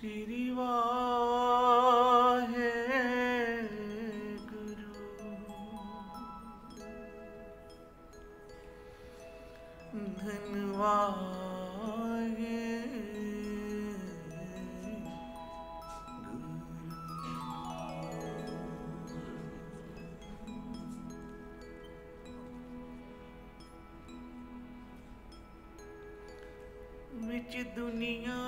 ਸ੍ਰੀ ਵਾਹਿਗੁਰੂ। ਵਿੱਚ ਦੁਨੀਆ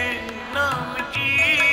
ਸਤਨਾਮ ਜੀ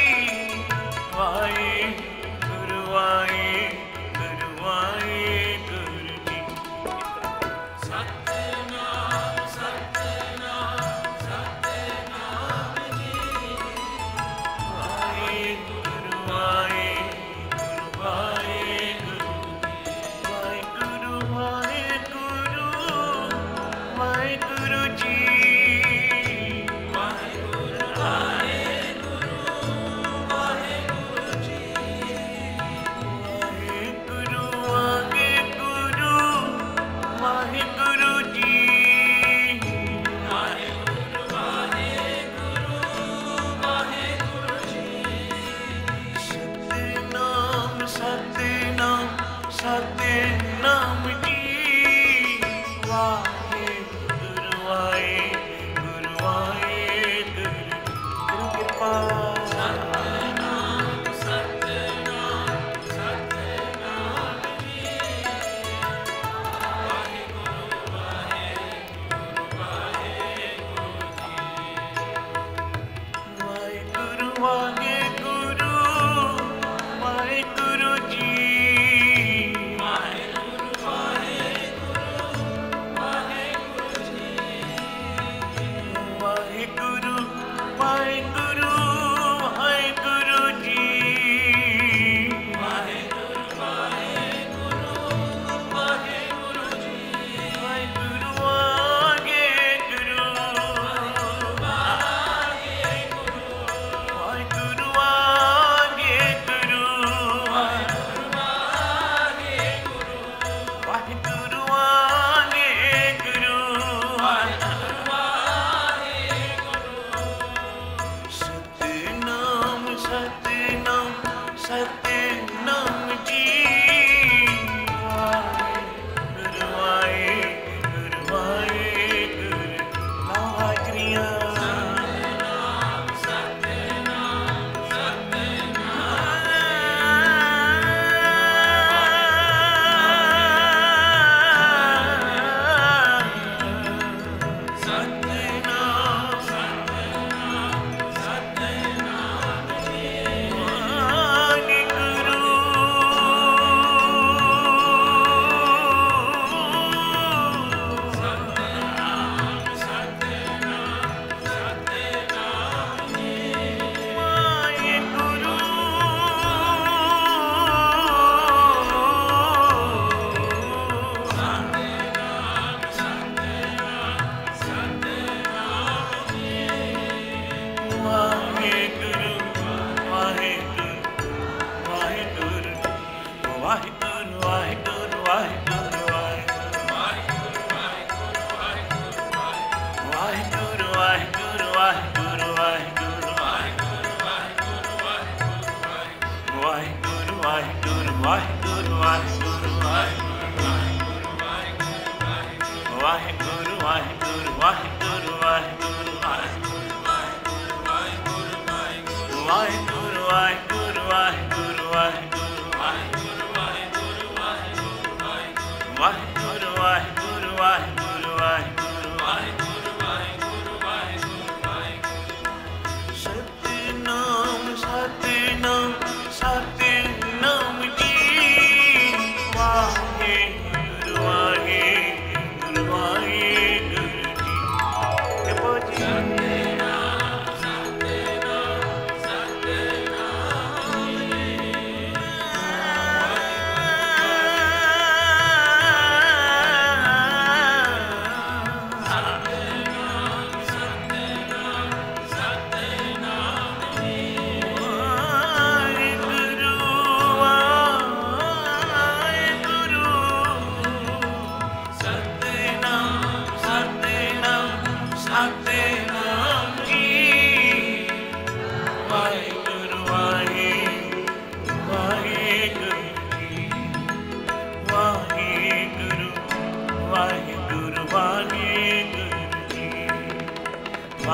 ਸਤ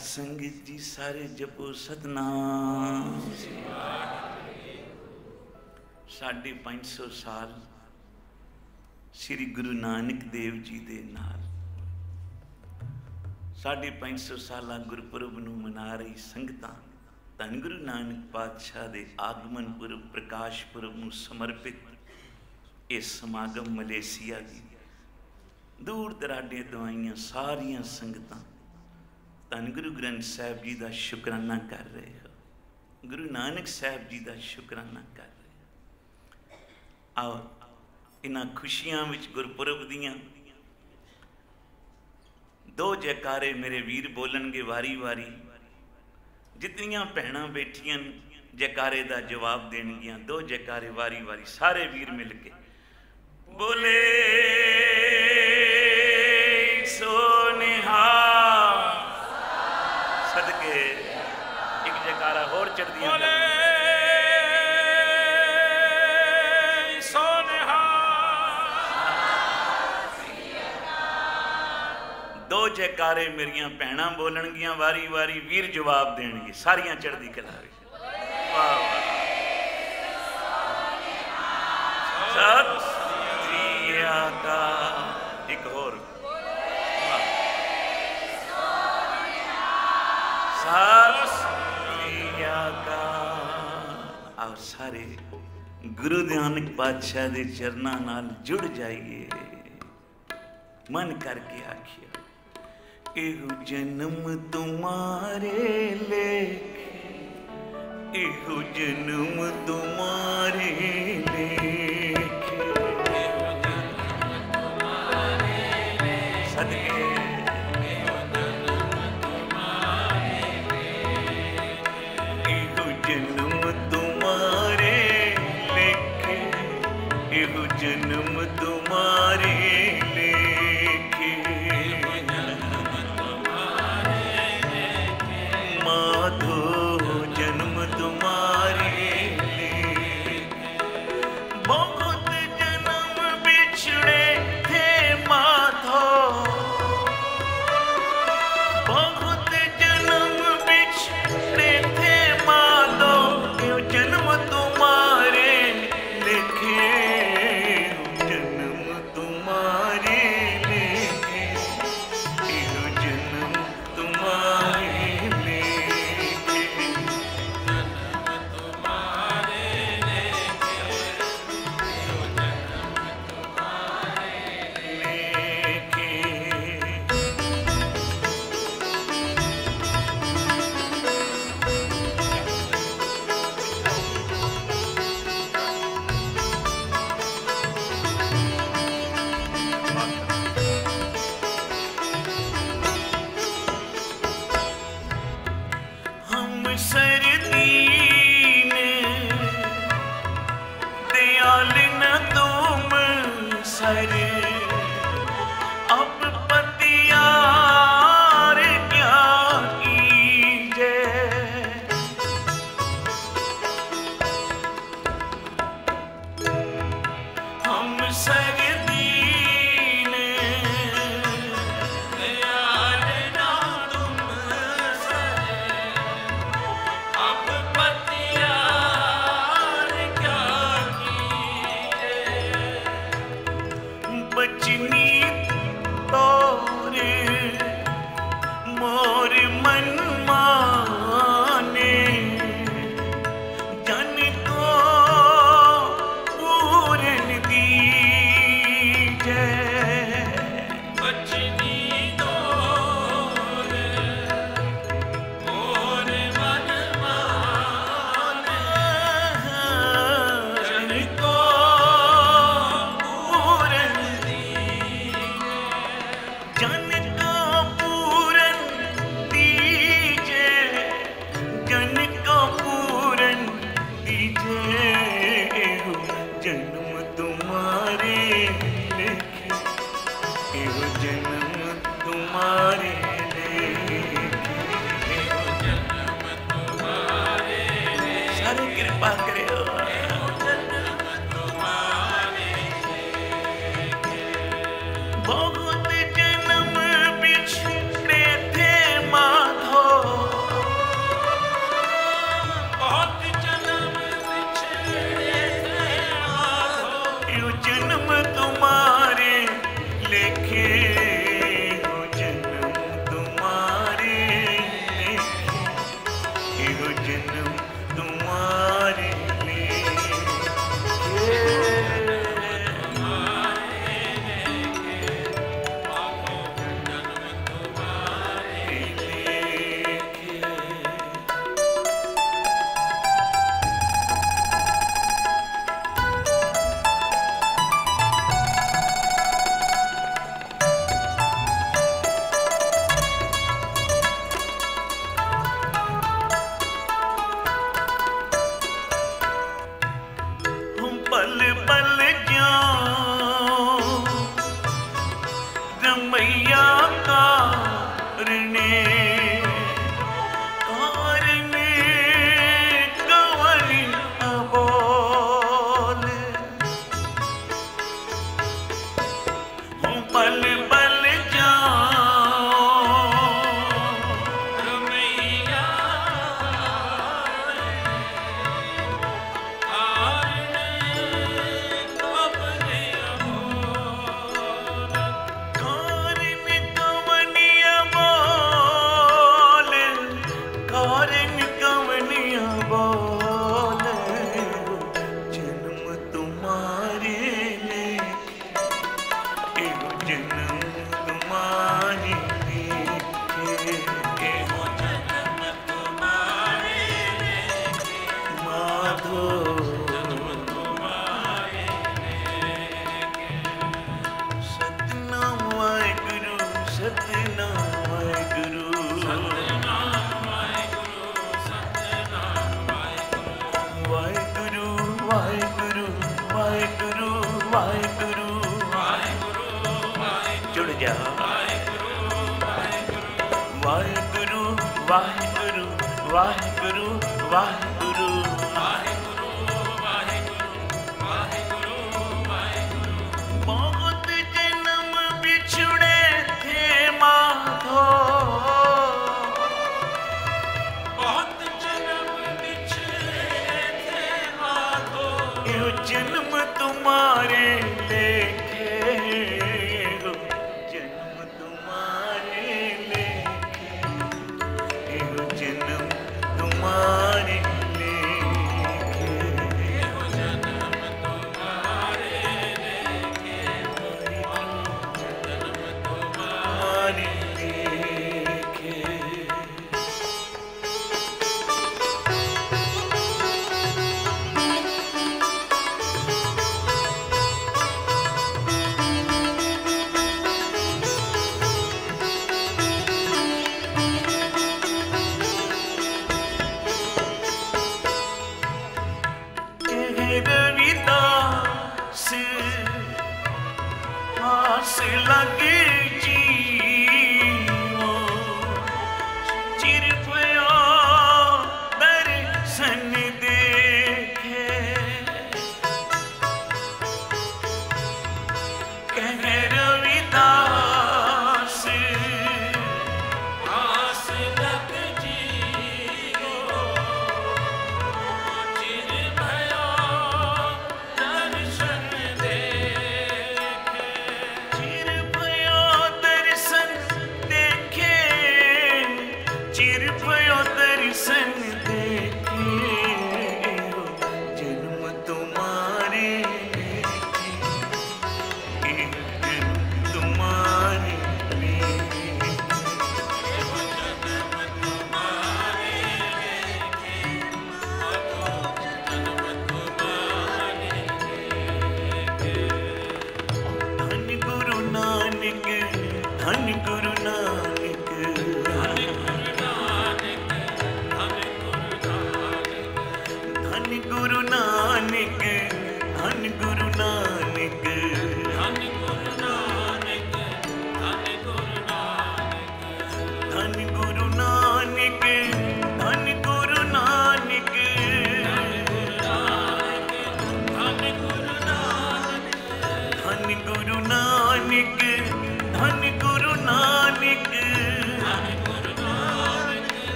ਸੰਗਤ ਜੀ ਸਾਰੇ ਜਪੋ ਸਤਨਾਮ। ਸਾਢੇ 500 ਸਾਲ ਸ੍ਰੀ ਗੁਰੂ ਨਾਨਕ ਦੇਵ ਜੀ ਦੇ ਨਾਲ। ਸਾਢੇ 500 ਸਾਲਾ ਗੁਰਪੁਰਬ ਨੂੰ ਮਨਾ ਰਹੀ ਸੰਗਤਾਂ ਧੰਨ ਗੁਰੂ ਨਾਨਕ ਪਾਤਸ਼ਾਹ ਦੇ ਆਗਮਨ ਪੁਰਬ, ਪ੍ਰਕਾਸ਼ ਪੁਰਬ ਨੂੰ ਸਮਰਪਿਤ ਇਹ ਸਮਾਗਮ ਮਲੇਸੀਆ ਦੀ ਦੂਰ ਦਰਾਡੇ ਤੋਂ ਆਈਆਂ ਸਾਰੀਆਂ ਸੰਗਤਾਂ ਧੰਨ ਗੁਰੂ ਗ੍ਰੰਥ ਸਾਹਿਬ ਜੀ ਦਾ ਸ਼ੁਕਰਾਨਾ ਕਰ ਰਹੇ ਹੋ ਗੁਰੂ ਨਾਨਕ ਸਾਹਿਬ ਜੀ ਦਾ ਸ਼ੁਕਰਾਨਾ ਕਰ ਰਹੇ ਹੋ ਆਓ ਇਹਨਾਂ ਖੁਸ਼ੀਆਂ ਵਿੱਚ ਗੁਰਪੁਰਬ ਦੀਆਂ। ਦੋ ਜੈਕਾਰੇ ਮੇਰੇ ਵੀਰ ਬੋਲਣਗੇ ਵਾਰੀ-ਵਾਰੀ ਜਿਤਨੀਆਂ ਭੈਣਾਂ ਬੈਠੀਆਂ ਨੇ, ਜੈਕਾਰੇ ਦਾ ਜਵਾਬ ਦੇਣਗੀਆਂ। ਦੋ ਜੈਕਾਰੇ ਵਾਰੀ-ਵਾਰੀ ਸਾਰੇ ਵੀਰ ਮਿਲ ਕੇ। ਬੋਲੇ ਸੋਨਿਹਾ। ਸਦਕੇ ਇੱਕ ਜੈਕਾਰਾ ਹੋਰ ਚੜਦੀਆਂ ਜੈਕਾਰੇ ਮੇਰੀਆਂ ਭੈਣਾਂ ਬੋਲਣਗੀਆਂ ਵਾਰੀ-ਵਾਰੀ ਵੀਰ ਜਵਾਬ ਦੇਣਗੇ, ਸਾਰੀਆਂ ਚੜ੍ਹਦੀ ਕਲਾ ਵਿੱਚ। ਵਾਹ ਵਾਹ। ਸਤਿ ਸ੍ਰੀ ਅਕਾਲ। ਇੱਕ ਹੋਰ। ਸਤਿ ਸ੍ਰੀ ਅਕਾਲ। ਆਓ ਸਾਰੇ ਗੁਰੂ ਨਾਨਕ ਪਾਤਸ਼ਾਹ ਦੇ ਚਰਨਾਂ ਨਾਲ ਜੁੜ ਜਾਈਏ। ਮਨ ਕਰਕੇ ਆਖਿਆ ਇਹੋ ਜਨਮ ਤੁਮਾਰੇ ਲੇਖੇ। ਇਹੋ ਜਨਮ ਤੁਮਾਰੇ ਲੇਖੇ।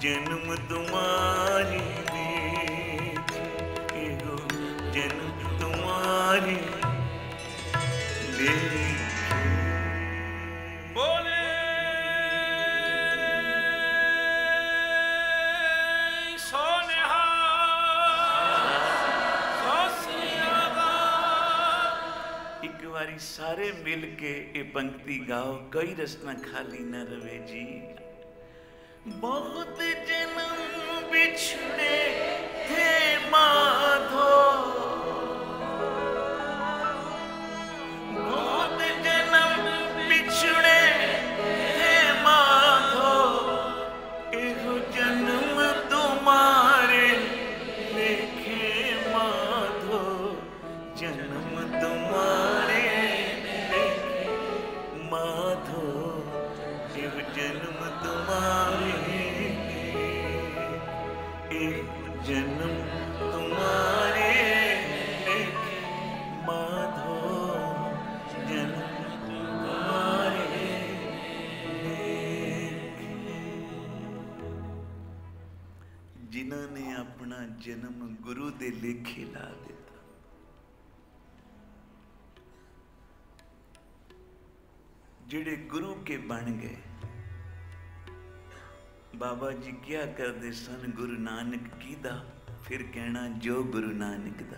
ਜਨਮ ਤੁਮਾਰੀ ਵਿੱਚ ਇਹੋ ਜਨਮ ਤੁਮਾਰੀ ਲਈ ਸਾਰੇ ਮਿਲ ਕੇ ਇਹ ਪੰਕਤੀ ਗਾਓ ਕੋਈ ਰਸਨਾ ਖਾਲੀ ਨਾ ਰਵੇ ਜੀ। ਬਹੁਤ ਜਨਮ ਵਿਛੜੇ ਥੇ ਮਾਧੋ ਕੇ ਬਣ ਗਏ। ਬਾਬਾ ਜੀ ਕਿਆ ਕਰਦੇ ਸਨ, ਗੁਰੂ ਨਾਨਕ ਕੀ ਦਾ ਫਿਰ ਕਹਿਣਾ, ਜੋ ਗੁਰੂ ਨਾਨਕ ਦਾ।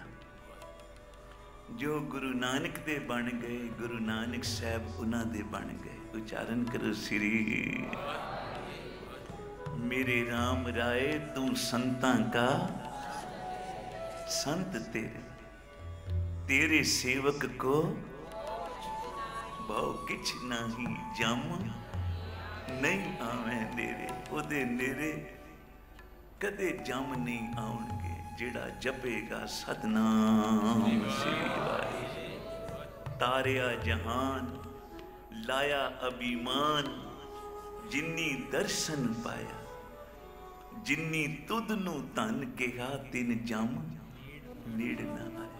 ਜੋ ਗੁਰੂ ਨਾਨਕ ਦੇ ਬਣ ਗਏ, ਗੁਰੂ ਨਾਨਕ ਸਾਹਿਬ ਉਹਨਾਂ ਦੇ ਬਣ ਗਏ। ਉਚਾਰਨ ਕਰੋ ਸ੍ਰੀ। ਮੇਰੇ ਰਾਮ ਰਾਏ, ਤੂੰ ਸੰਤਾਂ ਕਾ। ਸੰਤ ਤੇਰੇ। ਤੇਰੇ ਸੇਵਕ ਕੋ ਬਹੁ ਕਿਛ ਨਹੀਂ ਜਮ ਨਹੀਂ ਆਵੇਂ ਨੇਰੇ ਉਹਦੇ ਨੇਰੇ ਕਦੇ ਜਮ ਨਹੀਂ ਆਉਣਗੇ ਜਿਹੜਾ ਜਪੇਗਾ ਸਤਨਾਮ। ਸ੍ਰੀ ਵਾਹਿਗੁਰੂ। ਤਾਰਿਆ ਜਹਾਨ ਲਾਇਆ ਅਭਿਮਾਨ ਜਿਨੀ ਦਰਸ਼ਨ ਪਾਇਆ ਜਿਨੀ ਤੁਧ ਨੂੰ ਧਨ ਕਿਹਾ ਤਿਨ ਜਮ ਨੇੜ ਨਾ ਆਇਆ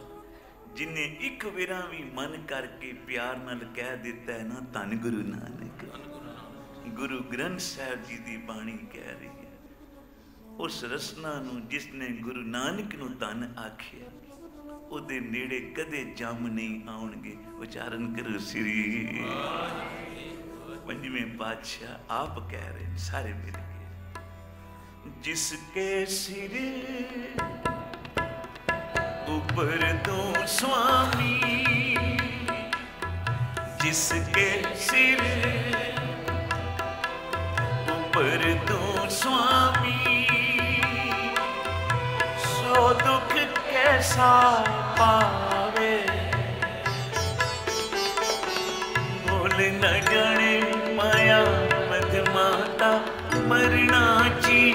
ਜਿਨੇ ਇੱਕ ਵਿਰਾ ਵੀ ਮਨ ਕਰਕੇ ਪਿਆਰ ਨਾਲ ਕਹਿ ਦਿੱਤਾ ਹੈ ਨਾ, ਧੰਨ ਗੁਰੂ ਨਾਨਕ। ਗੁਰੂ ਗ੍ਰੰਥ ਸਾਹਿਬ ਜੀ ਦੀ ਬਾਣੀ ਕਹਿ ਰਹੀ ਹੈ, ਉਸ ਰਸਨਾ ਨੂੰ ਜਿਸ ਨੇ ਗੁਰੂ ਨਾਨਕ ਨੂੰ ਧੰਨ ਆਖਿਆ, ਉਹਦੇ ਨੇੜੇ ਕਦੇ ਜੰਮ ਨਹੀਂ ਆਉਣਗੇ। ਉਚਾਰਨ ਕਰੋ ਸ੍ਰੀ ਪੰਜਵੇਂ ਪਾਤਸ਼ਾਹ ਆਪ ਕਹਿ ਰਹੇ ਸਾਰੇ ਮਿਲ ਕੇ ਜਿਸਕੇ ਸਿਰ ਉਪਰ ਤੂੰ ਸੁਆਮੀ ਜਿਸ ਕੇ ਸਿਰ ਉਪਰ ਤੂੰ ਸੁਆਮੀ। ਸੋ ਦੁੱਖ ਕੈਸਾ ਪਾਵੇ? ਬੋਲ ਨ ਜਾਣੇ ਮਾਇਆ, ਮਦ ਮਾਤਾ, ਮਰਨਾ ਚੀ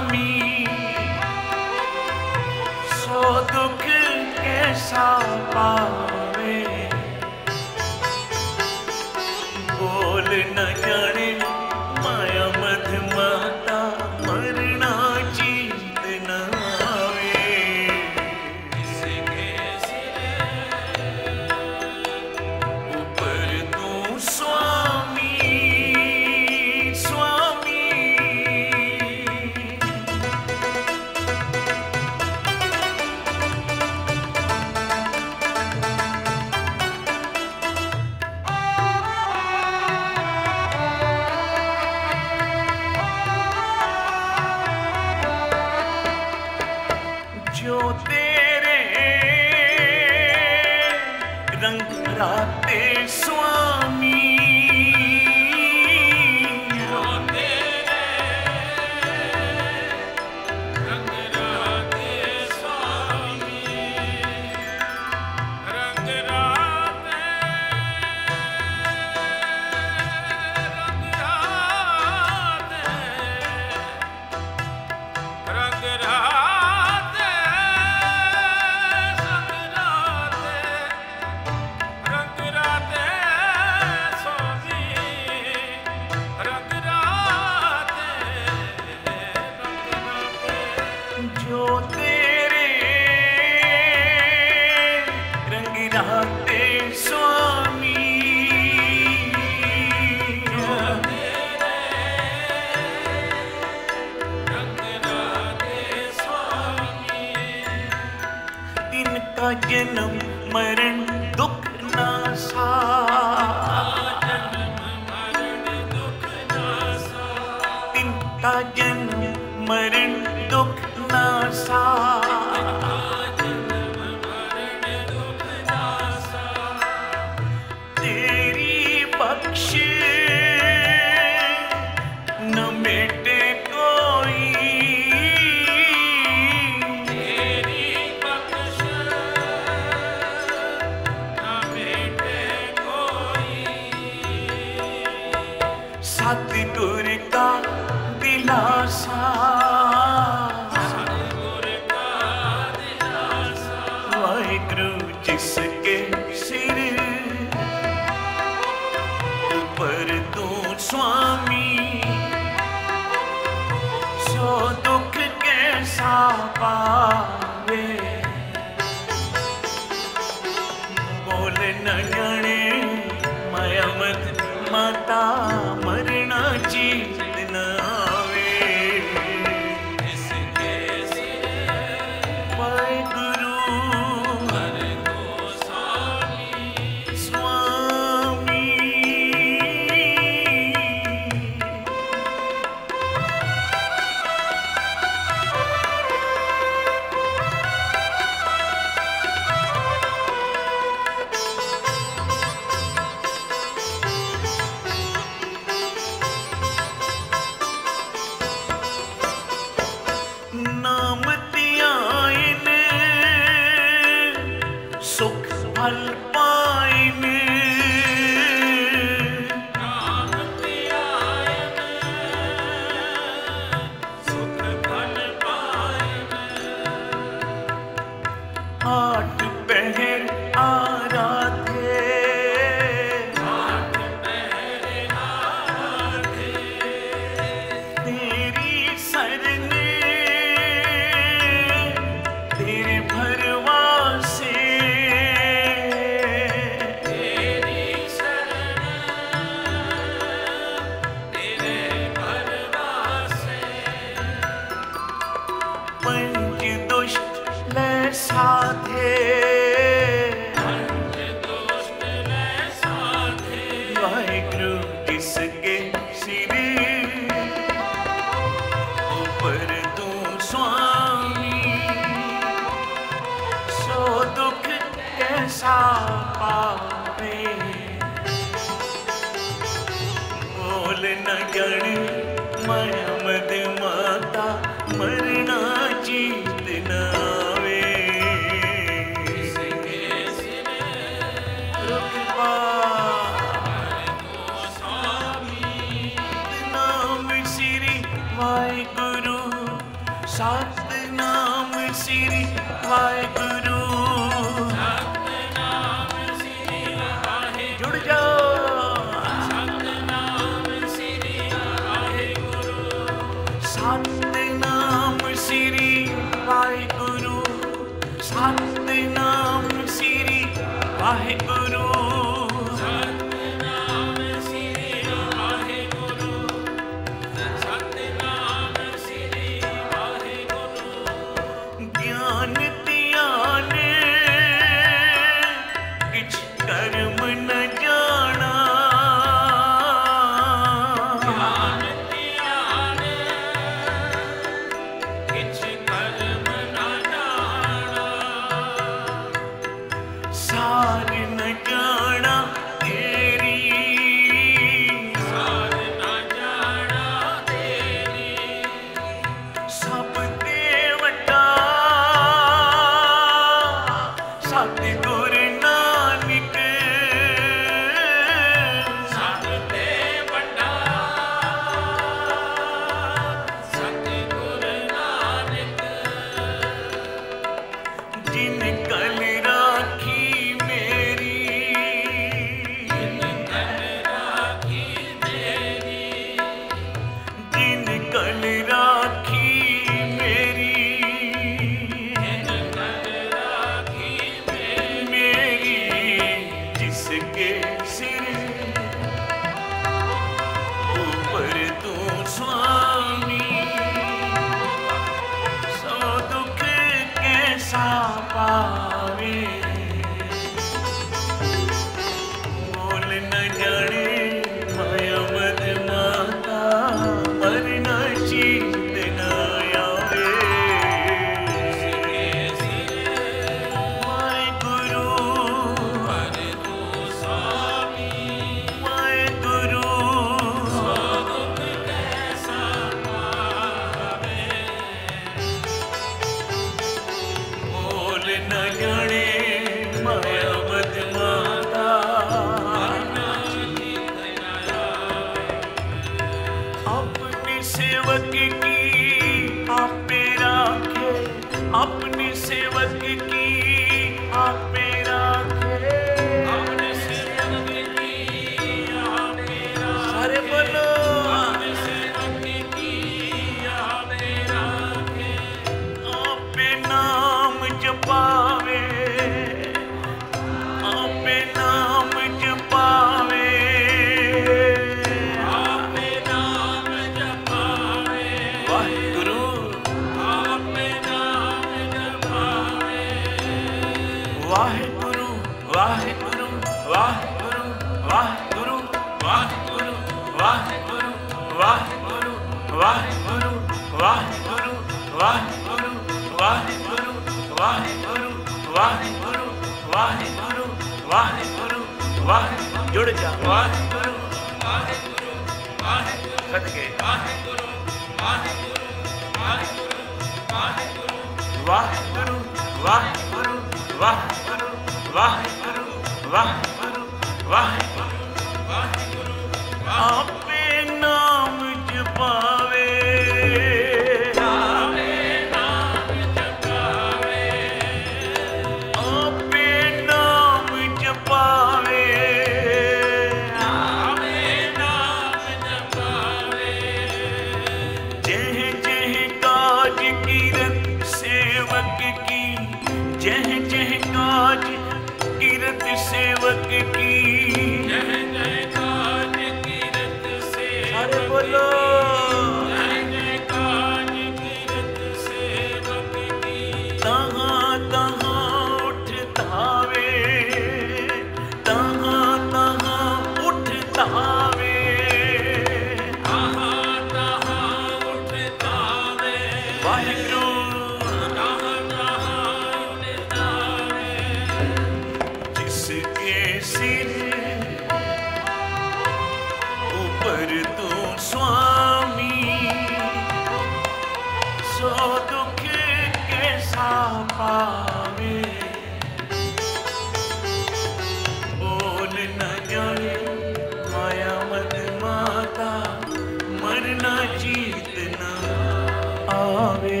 ਆਵੇ।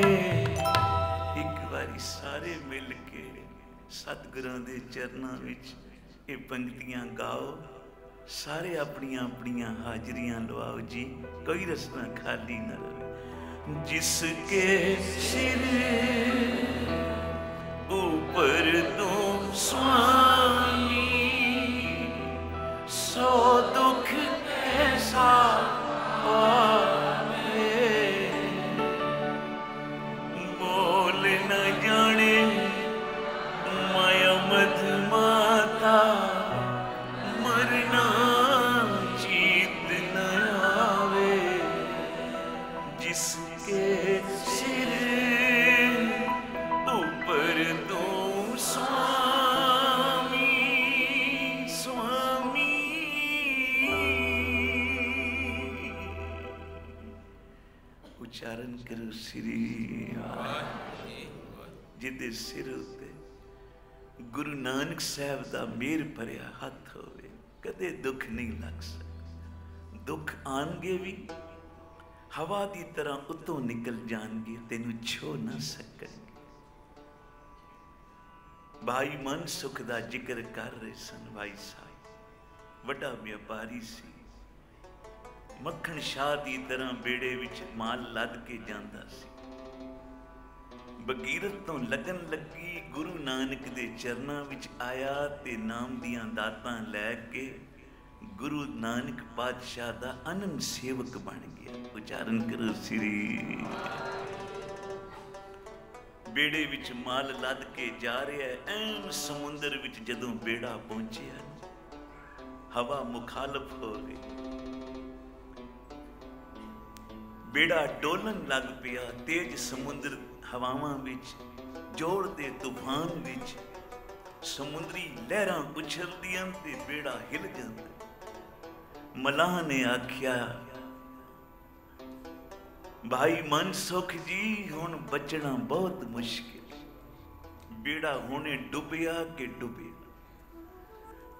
ਇੱਕ ਵਾਰੀ ਸਾਰੇ ਮਿਲ ਕੇ ਸਤਿਗੁਰਾਂ ਦੇ ਚਰਨਾਂ ਵਿੱਚ ਇਹ ਪੰਕਤੀਆਂ ਗਾਓ। ਸਾਰੇ ਆਪਣੀਆਂ ਆਪਣੀਆਂ ਹਾਜ਼ਰੀਆਂ ਲਵਾਓ ਜੀ, ਕੋਈ ਰਸਨਾ ਖਾਲੀ ਨਾ ਰਹੇ जिसके सिर ऊपर तुम स्वामी सो दुख ऐसा आ ਸ੍ਰੀ ਜਿਹਦੇ ਸਿਰ ਉੱਤੇ ਗੁਰੂ ਨਾਨਕ ਸਾਹਿਬ ਦਾ ਮੇਰ ਭਰਿਆ ਹੱਥ ਹੋਵੇ, ਕਦੇ ਦੁੱਖ ਨਹੀਂ ਲੱਗ ਸਕਦਾ। ਦੁੱਖ ਆਣਗੇ ਵੀ, ਹਵਾ ਦੀ ਤਰ੍ਹਾਂ ਉਤੋਂ ਨਿਕਲ ਜਾਣਗੇ, ਤੈਨੂੰ ਛੋ ਨਾ ਸਕਣਗੇ। ਭਾਈ ਮਨ ਸੁਖ ਦਾ ਜ਼ਿਕਰ ਕਰ ਰਹੇ ਸਨ ਭਾਈ ਸਾਹਿਬ। ਵੱਡਾ ਵਪਾਰੀ ਸੀ। ਮੱਖਣ ਸ਼ਾਹ ਦੀ ਤਰ੍ਹਾਂ ਬੇੜੇ ਵਿੱਚ ਮਾਲ ਲੱਦ ਕੇ ਜਾਂਦਾ ਸੀ। ਬਗੀਰਤ ਤੋਂ ਲਗਨ ਲੱਗੀ ਗੁਰੂ ਨਾਨਕ ਦੇ ਚਰਨਾਂ ਵਿੱਚ ਆਇਆ ਤੇ ਨਾਮ ਦੀਆਂ ਦਾਤਾਂ ਲੈ ਕੇ ਗੁਰੂ ਨਾਨਕ ਪਾਤਸ਼ਾਹ ਦਾ ਅਨੰਦ ਸੇਵਕ ਬਣ ਗਿਆ। ਉਚਾਰਨ ਕਰੋ ਸ੍ਰੀ। ਬੇੜੇ ਵਿੱਚ ਮਾਲ ਲੱਦ ਕੇ ਜਾ ਰਿਹਾ ਹੈ ਐਨ ਸਮੁੰਦਰ ਵਿੱਚ ਜਦੋਂ ਬੇੜਾ ਪਹੁੰਚਿਆ, ਹਵਾ ਮੁਖਾਲਫ ਹੋ ਗਈ। ਬੇੜਾ ਡੋਲਣ ਲੱਗ ਪਿਆ, ਤੇਜ ਸਮੁੰਦਰ ਹਵਾਵਾਂ ਵਿੱਚ, ਜੋਰ ਦੇ ਤੂਫਾਨ ਵਿੱਚ। ਸਮੁੰਦਰੀ ਲਹਿਰਾਂ ਉਛਲਦੀਆਂ ਤੇ ਬੇੜਾ ਹਿਲ ਜਾਂਦਾ। ਮਲਾਹ ਨੇ ਆਖਿਆ, ਭਾਈ ਮਨ ਮਨਸੁਖ ਜੀ, ਹੁਣ ਬਚਣਾ ਬਹੁਤ ਮੁਸ਼ਕਿਲ। ਬੇੜਾ ਹੁਣੇ ਡੁੱਬਿਆ ਕਿ ਡੁੱਬਿਆ?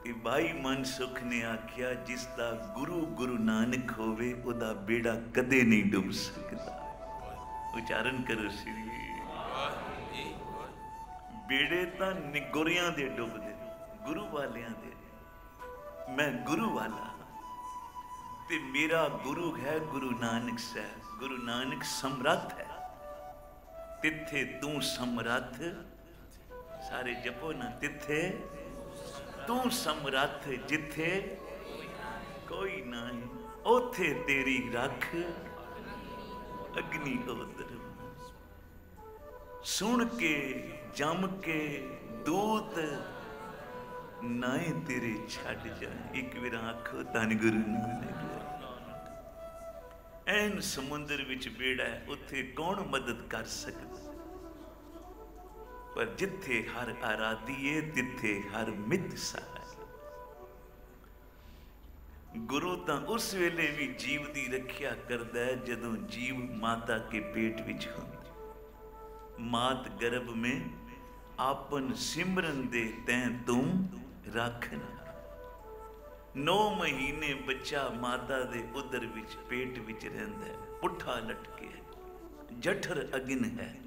ਤੇ ਭਾਈ ਮਨਸੁਖ ਨੇ ਆਖਿਆ, ਜਿਸ ਦਾ ਗੁਰੂ ਗੁਰੂ ਨਾਨਕ ਹੋਵੇ, ਉਹਦਾ ਬੇੜਾ ਕਦੇ ਨਹੀਂ ਡੁੱਬ ਸਕਦਾ। ਉਚਾਰਨ ਕਰੋ ਸ੍ਰੀ ਬੇੜੇ ਤਾਂ ਨਿਗੁਰਿਆਂ ਦੇ ਡੁੱਬਦੇ, ਗੁਰੂ ਵਾਲਿਆਂ ਦੇ। ਮੈਂ ਗੁਰੂ ਵਾਲਾ ਤੇ ਮੇਰਾ ਗੁਰੂ ਹੈ ਗੁਰੂ ਨਾਨਕ ਸਾਹਿਬ। ਗੁਰੂ ਨਾਨਕ ਸਮਰੱਥ ਹੈ। ਤਿੱਥੇ ਤੂੰ ਸਮਰੱਥ, ਸਾਰੇ ਜਪੋ ਨਾ ਤਿੱਥੇ। ਤੂੰ ਸਮਰੱਥ ਜਿੱਥੇ ਕੋਈ ਨਹੀਂ, ਉਥੇ ਤੇਰੀ ਰੱਖ ਅਗਨੀ ਉਦਰ ਸੁਣ ਕੇ, ਜਮ ਕੇ ਦੂਤ ਨਾਏ ਤੇਰੇ ਛੱਡ ਜਾ ਇੱਕ ਵਾਰ ਆਖੋ, ਧੰਨ ਗੁਰੂ ਨਾਨਕ ਐਨ ਸਮੁੰਦਰ ਵਿੱਚ ਬੇੜਾ ਉੱਥੇ ਕੌਣ ਮਦਦ ਕਰ ਸਕਦਾ? ਪਰ ਜਿੱਥੇ ਹਰ ਆਰਾਧੀਏ, ਤਿੱਥੇ ਹਰ ਮਿੱਤ ਸਹਾਇ ਗੁਰੂ ਤਾਂ ਉਸ ਵੇਲੇ ਵੀ ਜੀਵ ਦੀ ਰੱਖਿਆ ਕਰਦਾ ਹੈ, ਜਦੋਂ ਜੀਵ ਮਾਤਾ ਕੇ ਪੇਟ ਵਿੱਚ ਹੁੰਦਾ ਮਾਤ ਗਰਭ में ਆਪਨ ਸਿਮਰਨ ਦੇ ਤੈਂ ਤੂੰ ਰੱਖਣਾ। ਨੌ ਮਹੀਨੇ ਬੱਚਾ ਮਾਤਾ ਦੇ ਉਦਰ ਵਿੱਚ, ਪੇਟ ਵਿੱਚ ਰਹਿੰਦਾ ਹੈ, ਪੁੱਠਾ ਲਟਕਿਆ ਜਠਰ ਅਗਨ ਹੈ।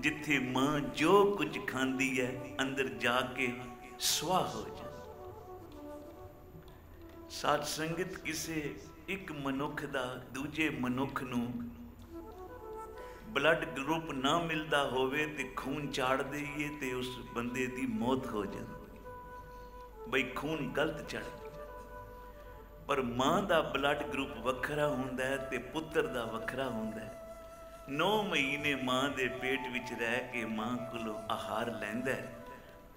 ਜਿੱਥੇ ਮਾਂ ਜੋ ਕੁਝ ਖਾਂਦੀ ਹੈ, ਅੰਦਰ ਜਾ ਕੇ ਸਵਾਹ ਹੋ ਜਾਂਦੀ ਸਾਧ ਸੰਗਤ ਕਿਸੇ ਇੱਕ ਮਨੁੱਖ ਦਾ ਦੂਜੇ ਮਨੁੱਖ ਨੂੰ ਬਲੱਡ ਗਰੁੱਪ ਨਾ ਮਿਲਦਾ ਹੋਵੇ ਤੇ ਖੂਨ ਚਾੜ ਦਈਏ ਤੇ ਉਸ ਬੰਦੇ ਦੀ ਮੌਤ ਹੋ ਜਾਂਦੀ ਬਈ ਖੂਨ ਗਲਤ ਚੜ ਪਰ ਮਾਂ ਦਾ ਬਲੱਡ ਗਰੁੱਪ ਵੱਖਰਾ ਹੁੰਦਾ ਹੈ ਤੇ ਪੁੱਤਰ ਦਾ ਵੱਖਰਾ ਹੁੰਦਾ ਹੈ। 9 ਮਹੀਨੇ ਮਾਂ ਦੇ ਪੇਟ ਵਿੱਚ ਰਹਿ ਕੇ ਮਾਂ ਕੋਲੋਂ ਆਹਾਰ ਲੈਂਦਾ ਹੈ।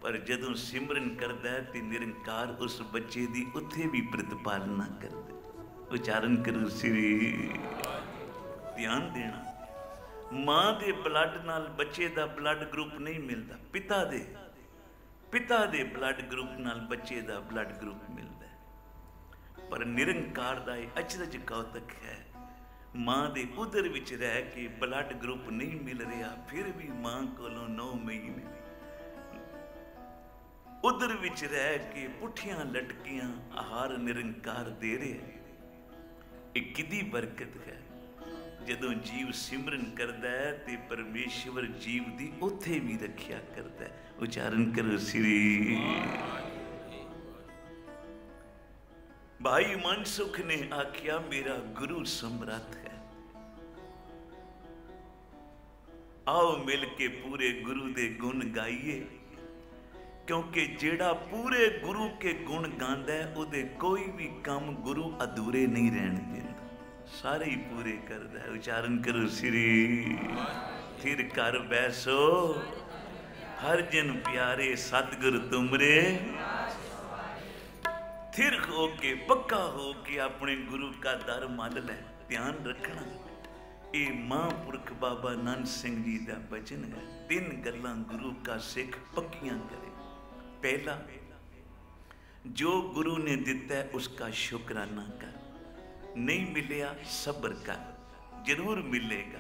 ਪਰ ਜਦੋਂ ਸਿਮਰਨ ਕਰਦਾ ਹੈ ਤੇ ਨਿਰੰਕਾਰ ਉਸ ਬੱਚੇ ਦੀ ਉੱਥੇ ਵੀ ਪ੍ਰਤਪਾਲਨਾ ਕਰਦਾ ਉਚਾਰਨ ਕਰੋ ਸ੍ਰੀ ਧਿਆਨ ਦੇਣਾ। ਮਾਂ ਦੇ ਬਲੱਡ ਨਾਲ ਬੱਚੇ ਦਾ ਬਲੱਡ ਗਰੁੱਪ ਨਹੀਂ ਮਿਲਦਾ, ਪਿਤਾ ਦੇ। ਪਿਤਾ ਦੇ ਬਲੱਡ ਗਰੁੱਪ ਨਾਲ ਬੱਚੇ ਦਾ ਬਲੱਡ ਗਰੁੱਪ ਮਿਲਦਾ ਪਰ ਨਿਰੰਕਾਰ ਦਾ ਇਹ ਅਚਰਜ ਕੌਤਕ ਹੈ ਮਾਂ ਦੇ ਉਦਰ ਵਿੱਚ ਰਹਿ ਕੇ ਬਲੱਡ ਗਰੁੱਪ ਨਹੀਂ ਮਿਲ ਰਿਹਾ, ਫਿਰ ਵੀ ਮਾਂ ਕੋਲੋਂ 9 ਮਹੀਨੇ ਉਦਰ ਵਿੱਚ ਰਹਿ ਕੇ ਪੁੱਠੀਆਂ ਲਟਕੀਆਂ ਆਹਾਰ ਨਿਰੰਕਾਰ ਦੇ ਰਿਹਾ ਇਹ ਕਿਦੀ ਬਰਕਤ ਹੈ? ਜਦੋਂ ਜੀਵ ਸਿਮਰਨ ਕਰਦਾ ਹੈ ਤੇ ਪਰਮੇਸ਼ਵਰ ਜੀਵ ਦੀ ਉੱਥੇ ਵੀ ਰੱਖਿਆ ਕਰਦਾ ਹੈ। ਉਚਾਰਨ ਕਰੋ ਸ੍ਰੀ ਭਾਈ ਮਨਸੁਖ ਨੇ ਆਖਿਆ ਮੇਰਾ ਗੁਰੂ ਸਮਰੱਥ ਹੈ ਆਓ ਮਿਲ ਕੇ ਪੂਰੇ ਗੁਰੂ ਦੇ ਗੁਣ ਗਾਈਏ ਕਿਉਂਕਿ ਜਿਹੜਾ ਪੂਰੇ ਗੁਰੂ ਕੇ ਗੁਣ ਗਾਉਂਦਾ ਉਹਦੇ ਕੋਈ ਵੀ ਕੰਮ ਗੁਰੂ ਅਧੂਰੇ ਨਹੀਂ ਰਹਿਣ ਦਿੰਦਾ ਸਾਰੇ ਹੀ ਪੂਰੇ ਕਰਦਾ ਉਚਾਰਨ ਕਰੋ ਸ੍ਰੀ ਥਿਰ ਕਰ ਬੈਸੋ ਹਰ ਜਨ ਪਿਆਰੇ ਸਤਿਗੁਰ ਤੁਮਰੇ ਥਿਰ ਹੋ ਕੇ, ਪੱਕਾ ਹੋ ਕੇ ਆਪਣੇ ਗੁਰੂ ਕਾ ਦਰ ਮੰਨ ਲੈ, ਧਿਆਨ ਰੱਖਣਾ। ਇਹ ਮਹਾਂਪੁਰਖ ਬਾਬਾ ਨੰਦ ਸਿੰਘ ਜੀ ਦਾ ਬਚਨ ਹੈ। ਤਿੰਨ ਗੱਲਾਂ ਗੁਰੂ ਦਾ ਸਿੱਖ ਪੱਕੀਆਂ ਕਰੇ। ਪਹਿਲਾ, ਜੋ ਗੁਰੂ ਨੇ ਦਿੱਤਾ ਹੈ ਉਸਕਾ ਸ਼ੁਕਰਾਨਾ ਕਰ। ਨਹੀਂ ਮਿਲਿਆ, ਸਬਰ ਕਰ। ਜ਼ਰੂਰ ਮਿਲੇਗਾ।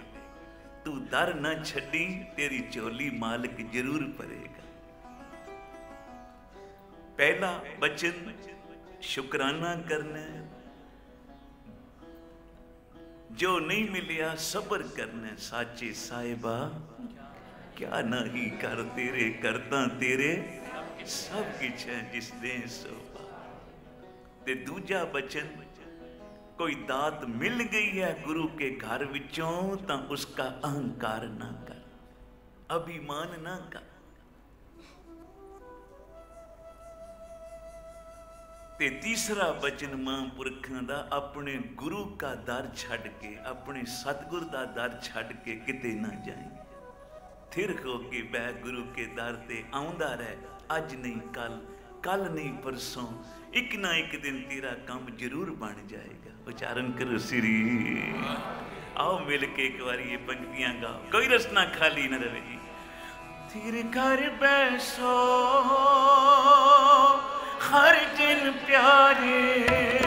ਤੂੰ ਦਰ ਨਾ ਛੱਡੀ, ਤੇਰੀ ਝੋਲੀ ਮਾਲਕ ਜ਼ਰੂਰ ਭਰੇਗਾ। ਪਹਿਲਾ ਬਚਨ ਸ਼ੁਕਰਾਨਾ ਕਰਨਾ ਜੋ ਨਹੀਂ ਮਿਲਿਆ ਸਬਰ ਕਰਨਾ ਸਾਚੇ ਸਾਹਿਬਾ, ਕਿਆ ਨਹੀਂ ਕਰ ਤੇਰੇ, ਕਰਦਾ ਤੇਰੇ, ਸਭ ਕੁਛ ਹੈ ਜਿਸ ਦੇ ਸੋਭਾ। ਤੇ ਦੂਜਾ ਬਚਨ, ਕੋਈ ਦਾਤ ਮਿਲ ਗਈ ਹੈ ਗੁਰੂ ਕੇ ਘਰ ਵਿੱਚੋਂ, ਤਾਂ ਉਸਕਾ ਅਹੰਕਾਰ ਨਾ ਕਰ, ਅਭਿਮਾਨ ਨਾ ਕਰ। ਤੇ ਤੀਸਰਾ ਬਚਨ ਮਹਾਂਪੁਰਖਾਂ ਦਾ ਆਪਣੇ ਗੁਰੂ ਕਾ ਦਰ ਛੱਡ ਕੇ, ਆਪਣੇ ਸਤਿਗੁਰ ਦਾ ਦਰ ਛੱਡ ਕੇ ਕਿਤੇ ਨਾ ਜਾਏ ਥਿਰ ਹੋ ਕੇ ਬੈ ਗੁਰੂ ਕੇ ਦਰ ਤੇ ਆਉਂਦਾ ਰਹਿ, ਅੱਜ ਨਹੀਂ ਕੱਲ ਕੱਲ ਨਹੀਂ ਪਰਸੋਂ, ਇੱਕ ਨਾ ਇੱਕ ਦਿਨ ਤੇਰਾ ਕੰਮ ਜ਼ਰੂਰ ਬਣ ਜਾਏਗਾ। ਉਚਾਰਨ ਕਰੋ ਸ੍ਰੀ। ਆਓ ਮਿਲ ਕੇ ਇੱਕ ਵਾਰੀ ਇਹ ਪੰਕਤੀਆਂ ਗਾਓ। ਕੋਈ ਰਸਨਾ ਖਾਲੀ ਨਾ ਰਹੇ ਜੀ ਥਿਰ ਕਰ ਬੈਸੋ ਹਰ ਜਨ ਪਿਆਰੇ।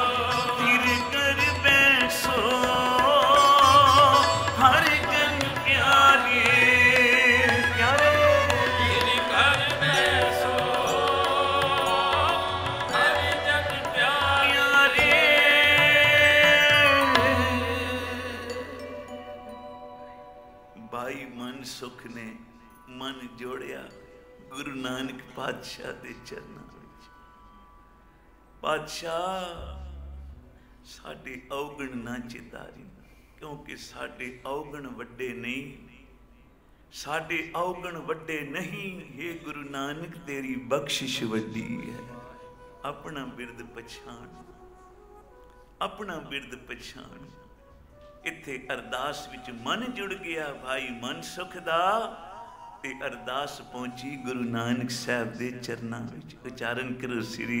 ਮਨ ਜੋੜਿਆ ਗੁਰੂ ਨਾਨਕ ਪਾਤਸ਼ਾਹ ਦੇ ਚਰਨਾਂ ਵਿੱਚ। ਪਾਤਸ਼ਾਹ, ਸਾਡੇ ਔਗਣ ਨਾ ਚਿਤਾਰੀ। ਕਿਉਂਕਿ ਸਾਡੇ ਔਗਣ ਵੱਡੇ ਨਹੀਂ, ਸਾਡੇ ਔਗਣ ਵੱਡੇ ਨਹੀਂ हे ਗੁਰੂ ਨਾਨਕ ਤੇਰੀ ਬਖਸ਼ਿਸ਼ ਵੱਡੀ ਹੈ। ਆਪਣਾ ਬਿਰਦ ਪਛਾਣ, ਆਪਣਾ ਬਿਰਦ ਪਛਾਣ। ਇੱਥੇ ਅਰਦਾਸ ਵਿੱਚ ਮਨ ਜੁੜ ਗਿਆ, ਭਾਈ ਮਨ ਸੁਖ ਦਾ। ਤੇ ਅਰਦਾਸ ਪਹੁੰਚੀ ਗੁਰੂ ਨਾਨਕ ਸਾਹਿਬ ਦੇ ਚਰਨਾਂ ਵਿੱਚ। ਉਚਾਰਨ ਕਰੋ ਸ੍ਰੀ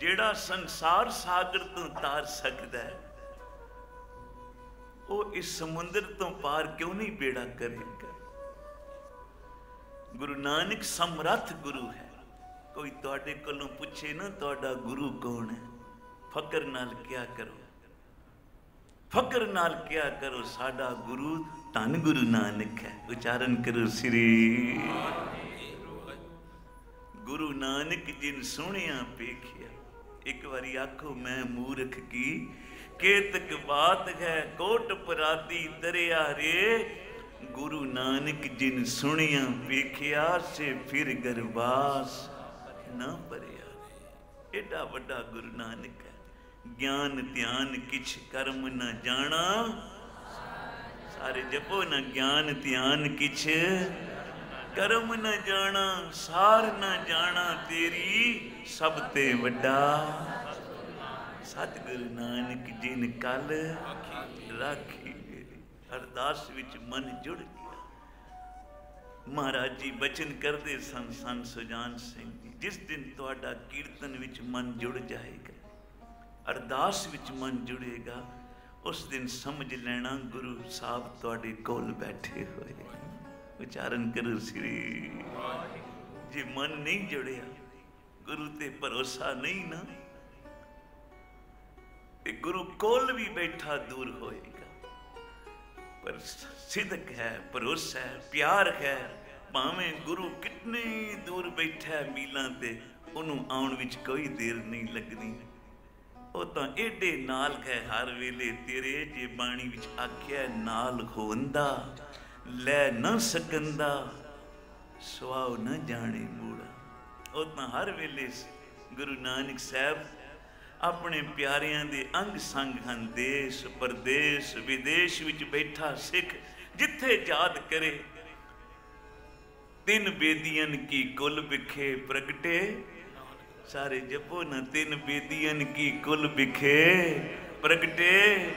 ਜਿਹੜਾ ਸੰਸਾਰ ਸਾਗਰ ਤੋਂ ਤਾਰ ਸਕਦਾ ਹੈ, ਉਹ ਇਸ ਸਮੁੰਦਰ ਤੋਂ ਪਾਰ ਕਿਉਂ ਨਹੀਂ ਬੇੜਾ ਕਰੇਗਾ? ਗੁਰੂ ਨਾਨਕ ਸਮਰੱਥ ਗੁਰੂ ਹੈ। ਕੋਈ ਤੁਹਾਡੇ ਕੋਲੋਂ ਪੁੱਛੇ ਨਾ ਤੁਹਾਡਾ ਗੁਰੂ ਕੌਣ ਹੈ? ਫਕਰ ਨਾਲ ਕਿਆ ਕਰੋ? ਫਕਰ ਨਾਲ ਕਿਆ ਕਰੋ? ਸਾਡਾ ਗੁਰੂ ਧੰਨ ਗੁਰੂ ਨਾਨਕ ਹੈ, ਉਚਾਰਨ ਕਰੋ ਸ੍ਰੀ। ਗੁਰੂ ਨਾਨਕ ਜਿਨ ਸੁਣਿਆ ਪੇਖਿਆ ਇੱਕ ਵਾਰੀ ਆਖੋ ਮੈਂ ਮੂਰਖ ਕੀ? ਕੇਤਕ ਬਾਤ ਹੈ, ਕੋਟ ਪਰਾਦੀ ਦਰਿਆ ਰੇ। ਗੁਰੂ ਨਾਨਕ ਜਿਨ ਸੁਣਿਆ ਵੇਖਿਆ, ਸੇ ਫਿਰ ਗਰਵਾਸ ਨਾ ਪਰਿਆ ਏਡਾ ਵੱਡਾ ਗੁਰੂ ਨਾਨਕ ਹੈ, ਗਿਆਨ ਧਿਆਨ ਕਿਛ ਕਰਮ ਨਾ ਜਾਣਾ। ਸਾਰੇ ਜਪੋ ਨਾ ਗਿਆਨ, ਧਿਆਨ ਕਿਛ। ਕਰਮ ਨ ਜਾਣਾ, ਸਾਰ ਨ ਜਾਣਾ, ਤੇਰੀ ਸਭ ਤੇ ਵੱਡਾ। ਸਤਿਗੁਰੂ ਨਾਨਕ ਜੀ ਨੇ ਕੱਲ ਰਾਖੀ ਅਰਦਾਸ ਵਿੱਚ ਮਨ ਜੁੜ ਗਿਆ। ਮਹਾਰਾਜ ਜੀ ਬਚਨ ਕਰਦੇ ਸਨ ਸੰਤ ਸੁਜਾਨ ਸਿੰਘ ਜੀ, ਜਿਸ ਦਿਨ ਤੁਹਾਡਾ ਕੀਰਤਨ ਵਿੱਚ ਮਨ ਜੁੜ ਜਾਏਗਾ, ਅਰਦਾਸ ਵਿੱਚ ਮਨ ਜੁੜੇਗਾ ਉਸ ਦਿਨ ਸਮਝ ਲੈਣਾ ਗੁਰੂ ਸਾਹਿਬ ਤੁਹਾਡੇ ਕੋਲ ਬੈਠੇ ਹੋਏ। ਉਚਾਰਨ ਕਰੋ ਸ੍ਰੀ। ਜੇ ਮਨ ਨਹੀਂ ਜੁੜਿਆ, ਗੁਰੂ ਤੇ ਭਰੋਸਾ ਨਹੀਂ ਨਾ, ਤੇ ਗੁਰੂ ਕੋਲ ਵੀ ਬੈਠਾ ਦੂਰ ਹੋਏਗਾ। ਪਰ ਸਿਦਕ ਹੈ, ਭਰੋਸਾ ਹੈ, ਪਿਆਰ ਹੈ, ਭਾਵੇਂ ਗੁਰੂ ਕਿੰਨੇ ਦੂਰ ਬੈਠਾ ਮੀਲਾਂ ਤੇ, ਉਹਨੂੰ ਆਉਣ ਵਿੱਚ ਕੋਈ ਦੇਰ ਨਹੀਂ ਲੱਗਣੀ। ਉਹ ਤਾਂ ਏਡੇ ਨਾਲ ਹੈ ਹਰ ਵੇਲੇ ਤੇਰੇ ਜੇ ਬਾਣੀ ਵਿੱਚ ਆਖਿਆ ਨਾਲ ਹੋਂਦਾ ਲੈ ਨਾ ਸਕੰਦਾ ਸਵਾਉ ਨਾ ਜਾਣੇ ਮੂੜਾ। ਉਹ ਤਾਂ ਹਰ ਵੇਲੇ ਗੁਰੂ ਨਾਨਕ ਸਾਹਿਬ ਆਪਣੇ ਪਿਆਰਿਆਂ ਦੇ ਅੰਗ ਸੰਗ ਹਨ, ਦੇਸ਼, ਪਰਦੇਸ਼, ਵਿਦੇਸ਼ ਵਿੱਚ ਬੈਠਾ ਸਿੱਖ, ਜਿੱਥੇ ਯਾਦ ਕਰੇ। ਤਿੰਨ ਬੇਦੀਆਂ ਕੀ ਕੁੱਲ ਵਿਖੇ ਪ੍ਰਗਟੇ ਸਾਰੇ ਜਪੋ ਨਾ, ਤਿੰਨ ਬੇਦੀਆਂ ਕੀ ਕੁਲ ਵਿਖੇ? ਪ੍ਰਗਟੇ,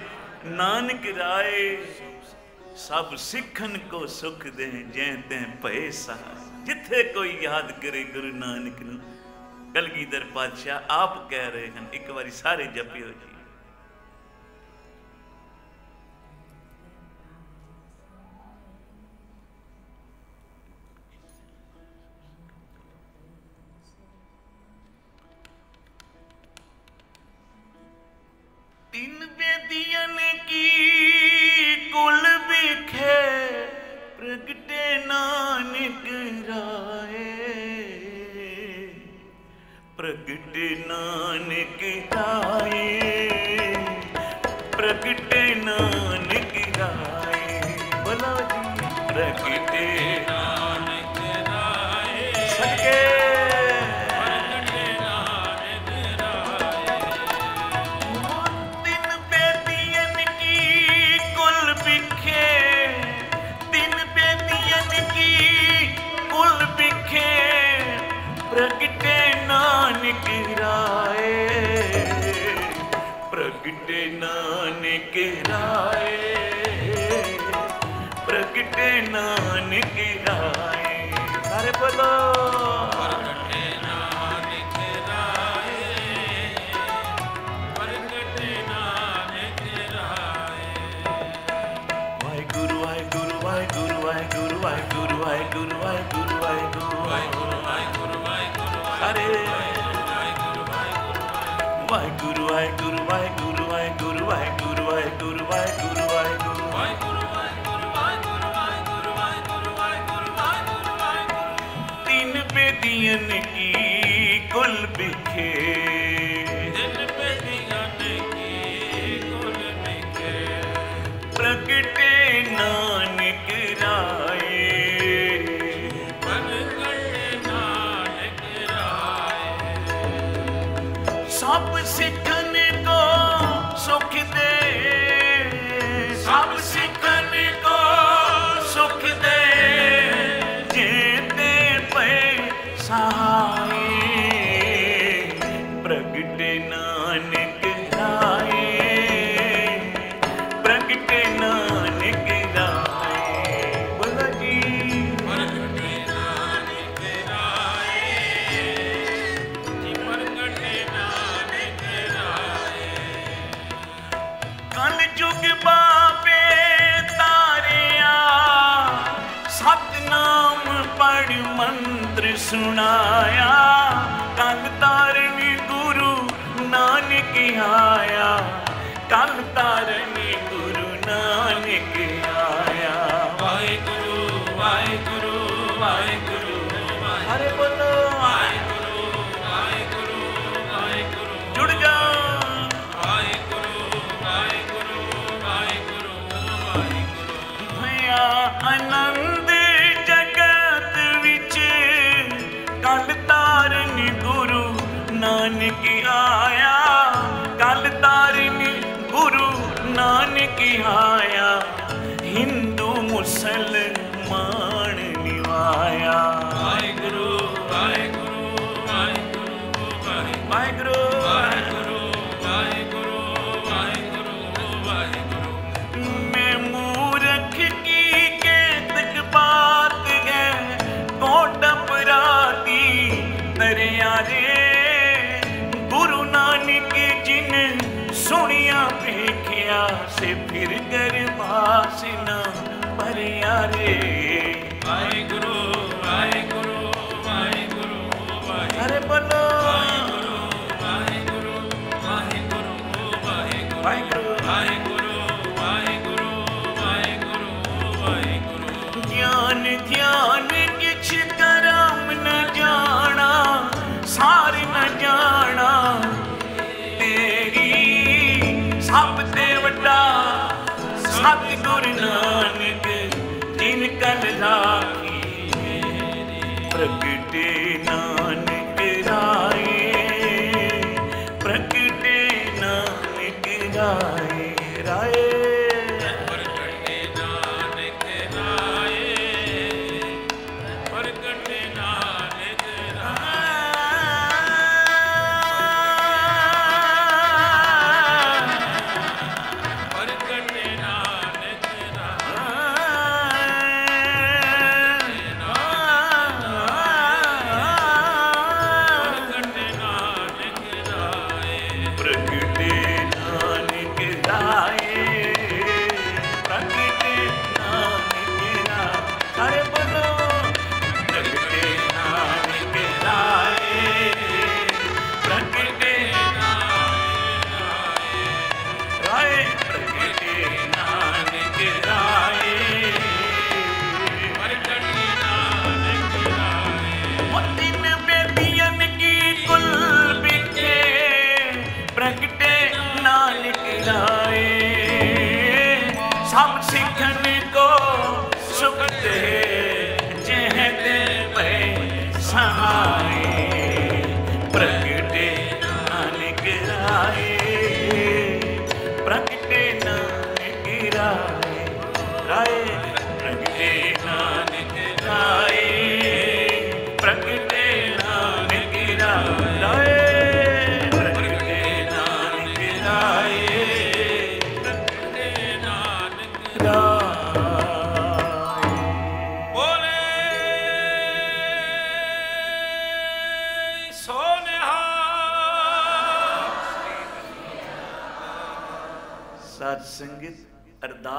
ਨਾਨਕ ਰਾਏ, ਸਭ ਸਿੱਖਨ ਕੋ ਸੁਖ ਦੇ ਜੈ ਤੈ ਭਏ ਸਹਾ ਜਿੱਥੇ ਕੋਈ ਯਾਦ ਕਰੇ ਗੁਰੂ ਨਾਨਕ ਨੂੰ, ਕਲਗੀਧਰ ਪਾਤਸ਼ਾਹ ਆਪ ਕਹਿ ਰਹੇ ਹਨ, ਇੱਕ ਵਾਰੀ ਸਾਰੇ ਜਪਿਓ ਜੀ। ਨਾਨਕ ਰਾਏ। ਪ੍ਰਗਟ ਨਾਨਕ ਰਾਏ। ਪ੍ਰਗਟੇ ਨਾਨਕ ਰਾਏ। ਬੋਲੋ ਜੀ। ਪ੍ਰਗਟ ਨਾਨਕ ਰਾਏ। ਸਕੇ ਨਾਨਕ ਰਾਏ ਪ੍ਰਗਟੇ ਨਾਨਕ ਰਾਏ ਸਾਰੇ ਬੋਲੋ ਪ੍ਰਗਟੇ ਨਾਨਕ ਰਾਏ ਪ੍ਰਗਟੇ ਨਾਨਕ ਰਾਏ ਵਾਹਿਗੁਰੂ ਵਾਹਿਗੁਰੂ ਵਾਹਿਗੁਰੂ ਵਾਹਿਗੁਰੂ ਵਾਹਿਗੁਰੂ ਵਾਹਿਗੁਰੂ ਵਾਹਿਗੁਰੂ ਵਾਹਿਗੁਰੂ ਵਾਹਿਗੁਰੂ ਵਾਹਿਗੁਰੂ ਵਾਹਿਗੁਰੂ ਹਰੇ ਵਾਹਿਗੁਰੂ ਵਾਹਿਗੁਰੂ ਵਾਹਿਗੁਰੂ ਵਾਹਿਗੁਰੂ ਵਾਹਿਗੁਰੂ तीन की कुल बिखेर ਸੁਣਾਇਆ ਕੰਨ ਤਾਰਨੀ ਗੁਰੂ ਨਾਨਕ ਆਇਆ Krishna ਵਾਹਿਗੁਰੂ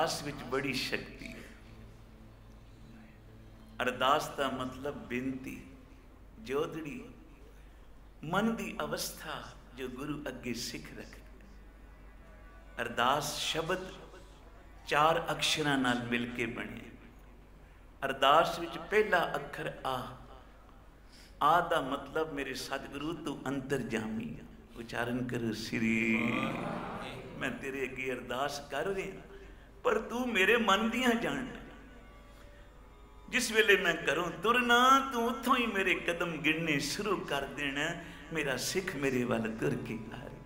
ਅਰਦਾਸ ਵਿੱਚ ਬੜੀ ਸ਼ਕਤੀ ਹੈ। ਅਰਦਾਸ ਦਾ ਮਤਲਬ ਬੇਨਤੀ ਜੋਦੜੀ ਮਨ ਦੀ ਅਵਸਥਾ ਜੋ ਗੁਰੂ ਅੱਗੇ ਸਿੱਖ ਰੱਖੇ। ਅਰਦਾਸ ਸ਼ਬਦ ਚਾਰ ਅਕਸ਼ਰਾਂ ਨਾਲ ਮਿਲ ਕੇ ਬਣਿਆ ਅਰਦਾਸ ਵਿੱਚ ਪਹਿਲਾ ਅੱਖਰ ਆ। ਆ ਦਾ ਮਤਲਬ ਮੇਰੇ ਸਤਿਗੁਰੂ ਤੂੰ ਅੰਤਰਜਾਮੀ ਆ। ਉਚਾਰਨ ਕਰੋ, ਸ੍ਰੀ। ਮੈਂ ਤੇਰੇ ਅੱਗੇ ਅਰਦਾਸ ਕਰ ਰਿਹਾ। ਪਰ ਤੂੰ ਮੇਰੇ ਮਨ ਦੀਆਂ ਜਾਣ ਜਿਸ ਵੇਲੇ ਮੈਂ ਕਰੂੰ ਤੁਰਨਾ, ਤੂੰ ਉੱਥੋਂ ਹੀ ਮੇਰੇ ਕਦਮ ਗਿਣਨੇ ਸ਼ੁਰੂ ਕਰ ਦੇਣਾ। ਮੇਰਾ ਸਿੱਖ ਮੇਰੇ ਵੱਲ ਤੁਰ ਕੇ ਆ ਰਿਹਾ।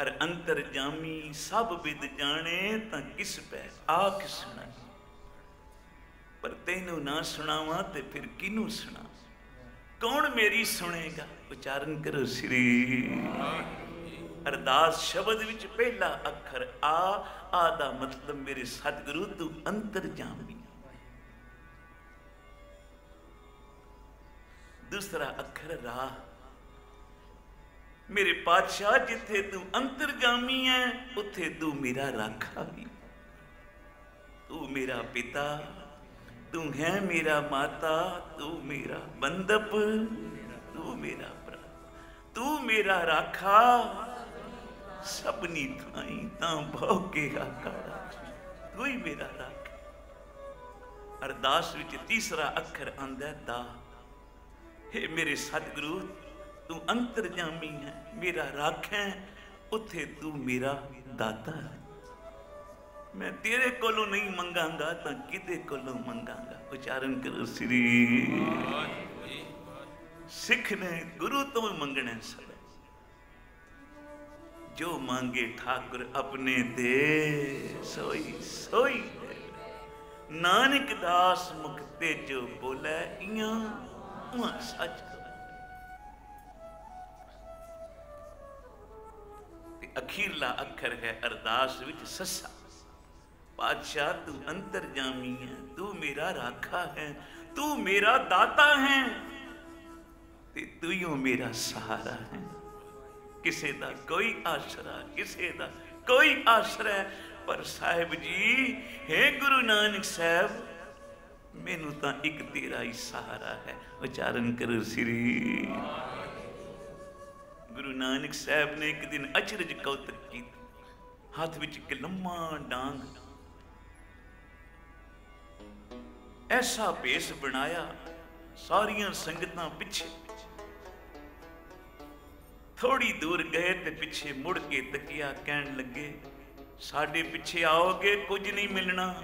ਹਰ ਅੰਤਰ ਜਾਮੀ ਸਭ ਵਿਦ ਜਾਣੇ, ਤਾਂ ਕਿਸ ਪੈ ਆਖ ਸੁਣਾ ਪਰ ਤੈਨੂੰ ਨਾ ਸੁਣਾਵਾਂ ਤੇ ਫਿਰ ਕਿਹਨੂੰ ਸੁਣਾ ਕੌਣ ਮੇਰੀ ਸੁਣੇਗਾ? ਉਚਾਰਨ ਕਰੋ ਸ੍ਰੀ ਅਰਦਾਸ ਸ਼ਬਦ ਵਿੱਚ ਪਹਿਲਾ ਅੱਖਰ ਆ ਆ ਦਾ ਮਤਲਬ ਮੇਰੇ ਸਤਿਗੁਰੂ ਤੂੰ ਅੰਤਰ ਜਾਮੀ। ਦੂਸਰਾ ਅੱਖਰ ਰਾ। ਮੇਰੇ ਪਾਤਸ਼ਾਹ ਜਿੱਥੇ ਤੂੰ ਅੰਤਰਜਾਮੀ ਹੈ ਉੱਥੇ ਤੂੰ ਮੇਰਾ ਰਾਖਾ ਵੀ ਤੂੰ ਮੇਰਾ ਪਿਤਾ, ਤੂੰ ਹੈ ਮੇਰਾ ਮਾਤਾ, ਤੂੰ ਮੇਰਾ ਬੰਦਪ, ਤੂੰ ਮੇਰਾ ਭਰਾ, ਤੂੰ ਮੇਰਾ ਰਾਖਾ। ਸਭਨੀ ਥਾਈ ਤਾਂ ਭੋਗੇ ਆਕਾਰਾ ਤੂੰ ਹੀ ਮੇਰਾ ਰਾਖਾ। ਅਰਦਾਸ ਵਿੱਚ ਤੀਸਰਾ ਅੱਖਰ ਆਂਦਾ ਦਾ ਹੇ ਮੇਰੇ ਸਤਿਗੁਰੂ ਤੂੰ ਅੰਤਰਜਾਮੀ ਹੈ ਮੇਰਾ ਰਾਖਾ ਹੈ ਉੱਥੇ ਤੂੰ ਮੇਰਾ ਦਾਤਾ ਹੈ। ਮੈਂ ਤੇਰੇ ਕੋਲੋਂ ਨਹੀਂ ਮੰਗਾਂਗਾ ਤਾਂ ਕਿਤੇ ਕੋਲੋਂ ਮੰਗਾਂਗਾ? ਉਚਾਰਨ ਕਰੋ ਸ੍ਰੀ। ਸਿੱਖ ਨੇ ਗੁਰੂ ਤੋਂ ਮੰਗਣਾ ਸਭ ਜੋ ਮੰਗੇ ਠਾਕੁਰ ਆਪਣੇ ਤੇ, ਸੋਈ ਸੋਈ ਦੇ। ਨਾਨਕ ਦਾਸ ਮੁਖ ਤੇ ਜੋ ਬੋਲੇ ਇਆਂ ਉਹਾਂ ਸੱਚ ਤੇ ਅਖੀਰਲਾ ਅੱਖਰ ਹੈ ਅਰਦਾਸ ਵਿੱਚ ਸੱਸਾ। ਪਾਤਸ਼ਾਹ, ਤੂੰ ਅੰਤਰਜਾਮੀ ਹੈ, ਤੂੰ ਮੇਰਾ ਰਾਖਾ ਹੈ, ਤੂੰ ਮੇਰਾ ਦਾਤਾ ਹੈ, ਤੇ ਤੂੰ ਹੀ ਮੇਰਾ ਸਹਾਰਾ ਹੈ। ਕਿਸੇ ਦਾ ਕੋਈ ਆਸਰਾ, ਕਿਸੇ ਦਾ ਕੋਈ ਆਸਰਾ ਪਰ ਸਾਹਿਬ ਜੀ, ਹੈ ਗੁਰੂ ਨਾਨਕ ਸਾਹਿਬ, ਮੈਨੂੰ ਤਾਂ ਇੱਕ ਤੇਰਾ ਹੀ ਸਹਾਰਾ ਹੈ। ਉਚਾਰਨ ਕਰੋ ਸ੍ਰੀ। ਗੁਰੂ ਨਾਨਕ ਸਾਹਿਬ ਨੇ ਇੱਕ ਦਿਨ ਅਚਰਜ ਕੌਤਕ ਕੀਤਾ। ਹੱਥ ਵਿੱਚ ਇੱਕ ਲੰਮਾ ਡਾਂਗ ਐਸਾ ਭੇਸ ਬਣਾਇਆ, ਸਾਰੀਆਂ ਸੰਗਤਾਂ ਪਿੱਛੇ ਥੋੜੀ ਦੂਰ ਗਏ ਤੇ ਪਿੱਛੇ ਮੁੜ ਕੇ ਤੱਕਿਆ ਕਹਿਣ ਲੱਗੇ, ਸਾਡੇ ਪਿੱਛੇ ਆਓਗੇ, ਕੁਝ ਨਹੀਂ ਮਿਲਣਾ।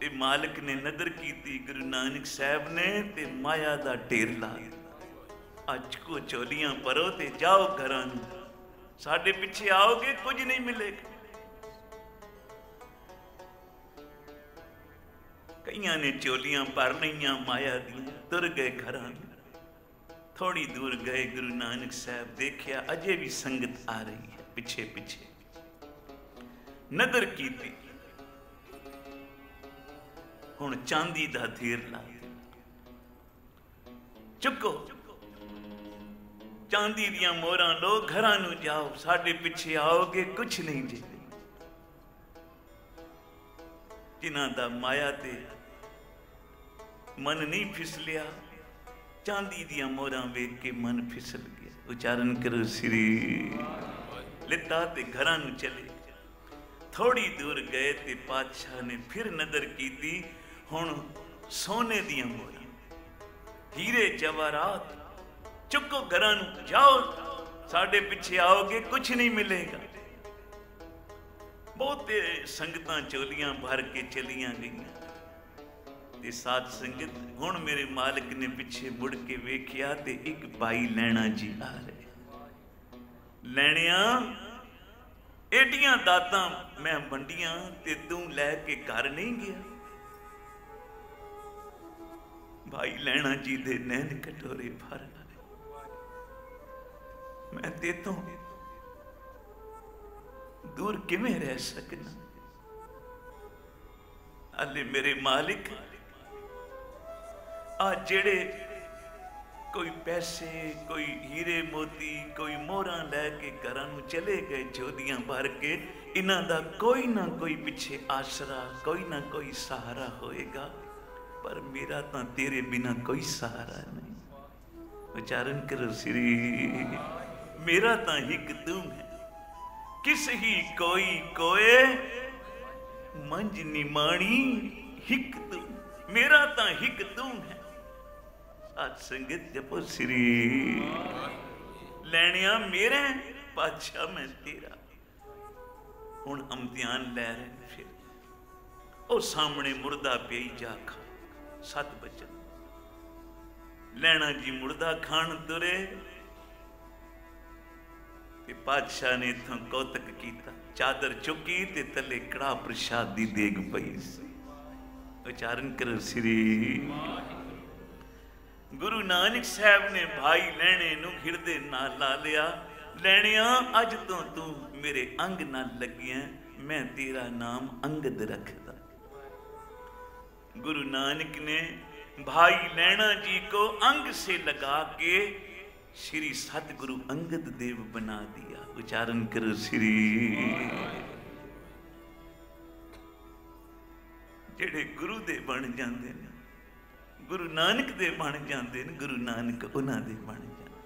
ਤੇ ਮਾਲਕ ਨੇ ਨਦਰ ਕੀਤੀ, ਗੁਰੂ ਨਾਨਕ ਸਾਹਿਬ ਨੇ ਤੇ ਮਾਇਆ ਦਾ ਢੇਰ ਲਾ ਦਿੱਤਾ। ਅੱਜ ਕੋ ਚੋਲੀਆਂ ਪਰੋ ਤੇ ਜਾਓ ਘਰਾਂ ਨੂੰ। ਸਾਡੇ ਪਿੱਛੇ ਆਓਗੇ, ਕੁਝ ਨਹੀਂ ਮਿਲੇਗਾ। ਕਈਆਂ ਨੇ ਚੋਲੀਆਂ ਭਰ ਲਈਆਂ, ਮਾਇਆ ਦੀਆਂ ਤੁਰ ਗਏ ਘਰਾਂ ਨੂੰ। ਥੋੜੀ ਦੂਰ ਗਏ ਗੁਰੂ ਨਾਨਕ ਸਾਹਿਬ, ਦੇਖਿਆ ਅਜੇ ਵੀ ਸੰਗਤ ਆ ਰਹੀ ਹੈ, ਪਿੱਛੇ ਪਿੱਛੇ। ਨਦਰ ਕੀਤੀ। ਹੁਣ ਚਾਂਦੀ ਦਾ ਧੀਰ ਲਾ ਚੁੱਕੋ। ਚਾਂਦੀ ਦੀਆਂ ਮੋਹਰਾਂ ਲੋ ਘਰਾਂ ਨੂੰ ਜਾਓ, ਸਾਡੇ ਪਿੱਛੇ ਆਓਗੇ, ਕੁਛ ਨਹੀਂ ਜੀ। ਜਿਨ੍ਹਾਂ ਦਾ ਮਾਇਆ ਤੇ ਮਨ ਨਹੀਂ ਫਿਸਲਿਆ ਚਾਂਦੀ ਦੀਆਂ ਮੋਹਰਾਂ ਵੇਖ ਕੇ ਮਨ ਫਿਸਲ ਗਿਆ। ਉਚਾਰਨ ਕਰੋ ਸ੍ਰੀ ਲਿੱਤਾ ਤੇ ਘਰਾਂ ਨੂੰ ਚਲੇ ਥੋੜੀ ਦੂਰ ਗਏ ਤੇ ਪਾਤਸ਼ਾਹ ਨੇ ਫਿਰ ਨਜ਼ਰ ਕੀਤੀ। ਹੁਣ ਸੋਨੇ ਦੀਆਂ ਮੋਹਰਾਂ। ਹੀਰੇ ਜਵਾਹਰਾਤ, ਚੁੱਕੋ ਘਰਾਂ ਨੂੰ, ਜਾਓ। ਸਾਡੇ ਪਿੱਛੇ ਆਓਗੇ ਕੁਝ ਨਹੀਂ ਮਿਲੇਗਾ। ਬਹੁਤੇ ਸੰਗਤਾਂ ਚੋਲੀਆਂ ਭਰ ਕੇ ਚਲੀਆਂ ਗਈਆਂ। ਤੇ ਸਾਧ ਸੰਗਤ, ਹੁਣ ਮੇਰੇ ਮਾਲਕ ਨੇ ਪਿੱਛੇ ਮੁੜ ਕੇ ਵੇਖਿਆ ਤੇ ਇੱਕ ਬਾਈ ਲੈਣਾ ਜੀ ਆ ਰਹੇ। ਲੈਣਿਆ ਏਡੀਆਂ ਦਾਤਾਂ ਮੈਂ ਵੰਡੀਆਂ ਤੇ ਤੂੰ ਲੈ ਕੇ ਘਰ ਨਹੀਂ ਗਿਆ। ਭਾਈ ਲੈਣਾ ਜੀ ਦੇ ਨੈਣ ਕਟੋਰੇ ਭਰ ਆਏ ਮੈਂ ਤੇ ਤੋਂ ਦੂਰ ਕਿਵੇਂ ਰਹਿ ਸਕਣਾ ਅੱਲੇ ਮੇਰੇ ਮਾਲਿਕ ਆ ਜਿਹੜੇ ਕੋਈ ਪੈਸੇ, ਕੋਈ ਹੀਰੇ ਮੋਤੀ, ਕੋਈ ਮੋਹਰਾਂ ਲੈ ਕੇ ਘਰਾਂ ਨੂੰ ਚਲੇ ਗਏ ਜੋਦੀਆਂ ਭਰ ਕੇ, ਇਹਨਾਂ ਦਾ ਕੋਈ ਨਾ ਕੋਈ ਪਿੱਛੇ ਆਸਰਾ, ਕੋਈ ਨਾ ਕੋਈ ਸਹਾਰਾ ਹੋਏਗਾ। ਪਰ ਮੇਰਾ ਤਾਂ ਤੇਰੇ ਬਿਨਾ ਕੋਈ ਸਹਾਰਾ ਨਹੀਂ। ਉਚਾਰਨ ਕਰੋ ਸ੍ਰੀ, ਮੇਰਾ ਤਾਂ ਇੱਕ ਤੂੰ ਹੈ। ਕਿਸ ਹੀ ਕੋਈ ਕੋਏ ਮੰਜ ਨਿਮਾਣੀ ਹਿੱਕ ਤੂੰ। ਮੇਰਾ ਤਾਂ ਇੱਕ ਤੂੰ ਹੈ। ਸਾਧ ਸੰਗਤ ਜਪੋ ਸ੍ਰੀ। ਲੈਣਿਆ ਮੇਰੇ, ਪਾਤਸ਼ਾਹ ਮੈਂ ਤੇਰਾ। ਹੁਣ ਅਮਤਿਆਨ ਲੈ ਰਹੇ ਫਿਰ। ਉਹ ਸਾਹਮਣੇ ਮੁਰਦਾ ਪਈ ਜਾ ਖਾ। ਸਤ ਬਚਨ। ਲੈਣਾ ਜੀ ਮੁਰਦਾ ਖਾਣ ਤੁਰੇ। ਤੇ ਪਾਤਸ਼ਾਹ ਨੇ ਇਥੋਂ ਕੌਤਕ ਕੀਤਾ। ਚਾਦਰ ਚੁੱਕੀ ਤੇ ਤਲੇ ਕੜਾ ਪ੍ਰਸ਼ਾਦ ਦੀ ਦੇਗ ਪਈ ਸੀ। ਉਚਾਰਨ ਕਰੋ ਸ੍ਰੀ। ਗੁਰੂ ਨਾਨਕ ਸਾਹਿਬ ਨੇ ਭਾਈ ਲੈਣੇ ਨੂੰ ਹਿਰਦੇ ਨਾਲ ਲਾ ਲਿਆ ਲੈਣਿਆ ਅੱਜ ਤੋਂ ਤੂੰ ਮੇਰੇ ਅੰਗ ਨਾਲ ਲੱਗਿਆ ਮੈਂ ਤੇਰਾ ਨਾਮ ਅੰਗਦ ਰੱਖਦਾ गुरु नानक ने भाई लैणा जी को अंग से लगा के श्री सतगुरु अंगद देव बना दिया उच्चारण करो श्री ਜਿਹੜੇ ਗੁਰੂ ਦੇ ਬਣ ਜਾਂਦੇ ਨੇ ਗੁਰੂ ਨਾਨਕ ਦੇ ਬਣ ਜਾਂਦੇ ਨੇ, ਗੁਰੂ ਨਾਨਕ ਉਹਨਾਂ ਦੇ ਬਣ ਜਾਂਦੇ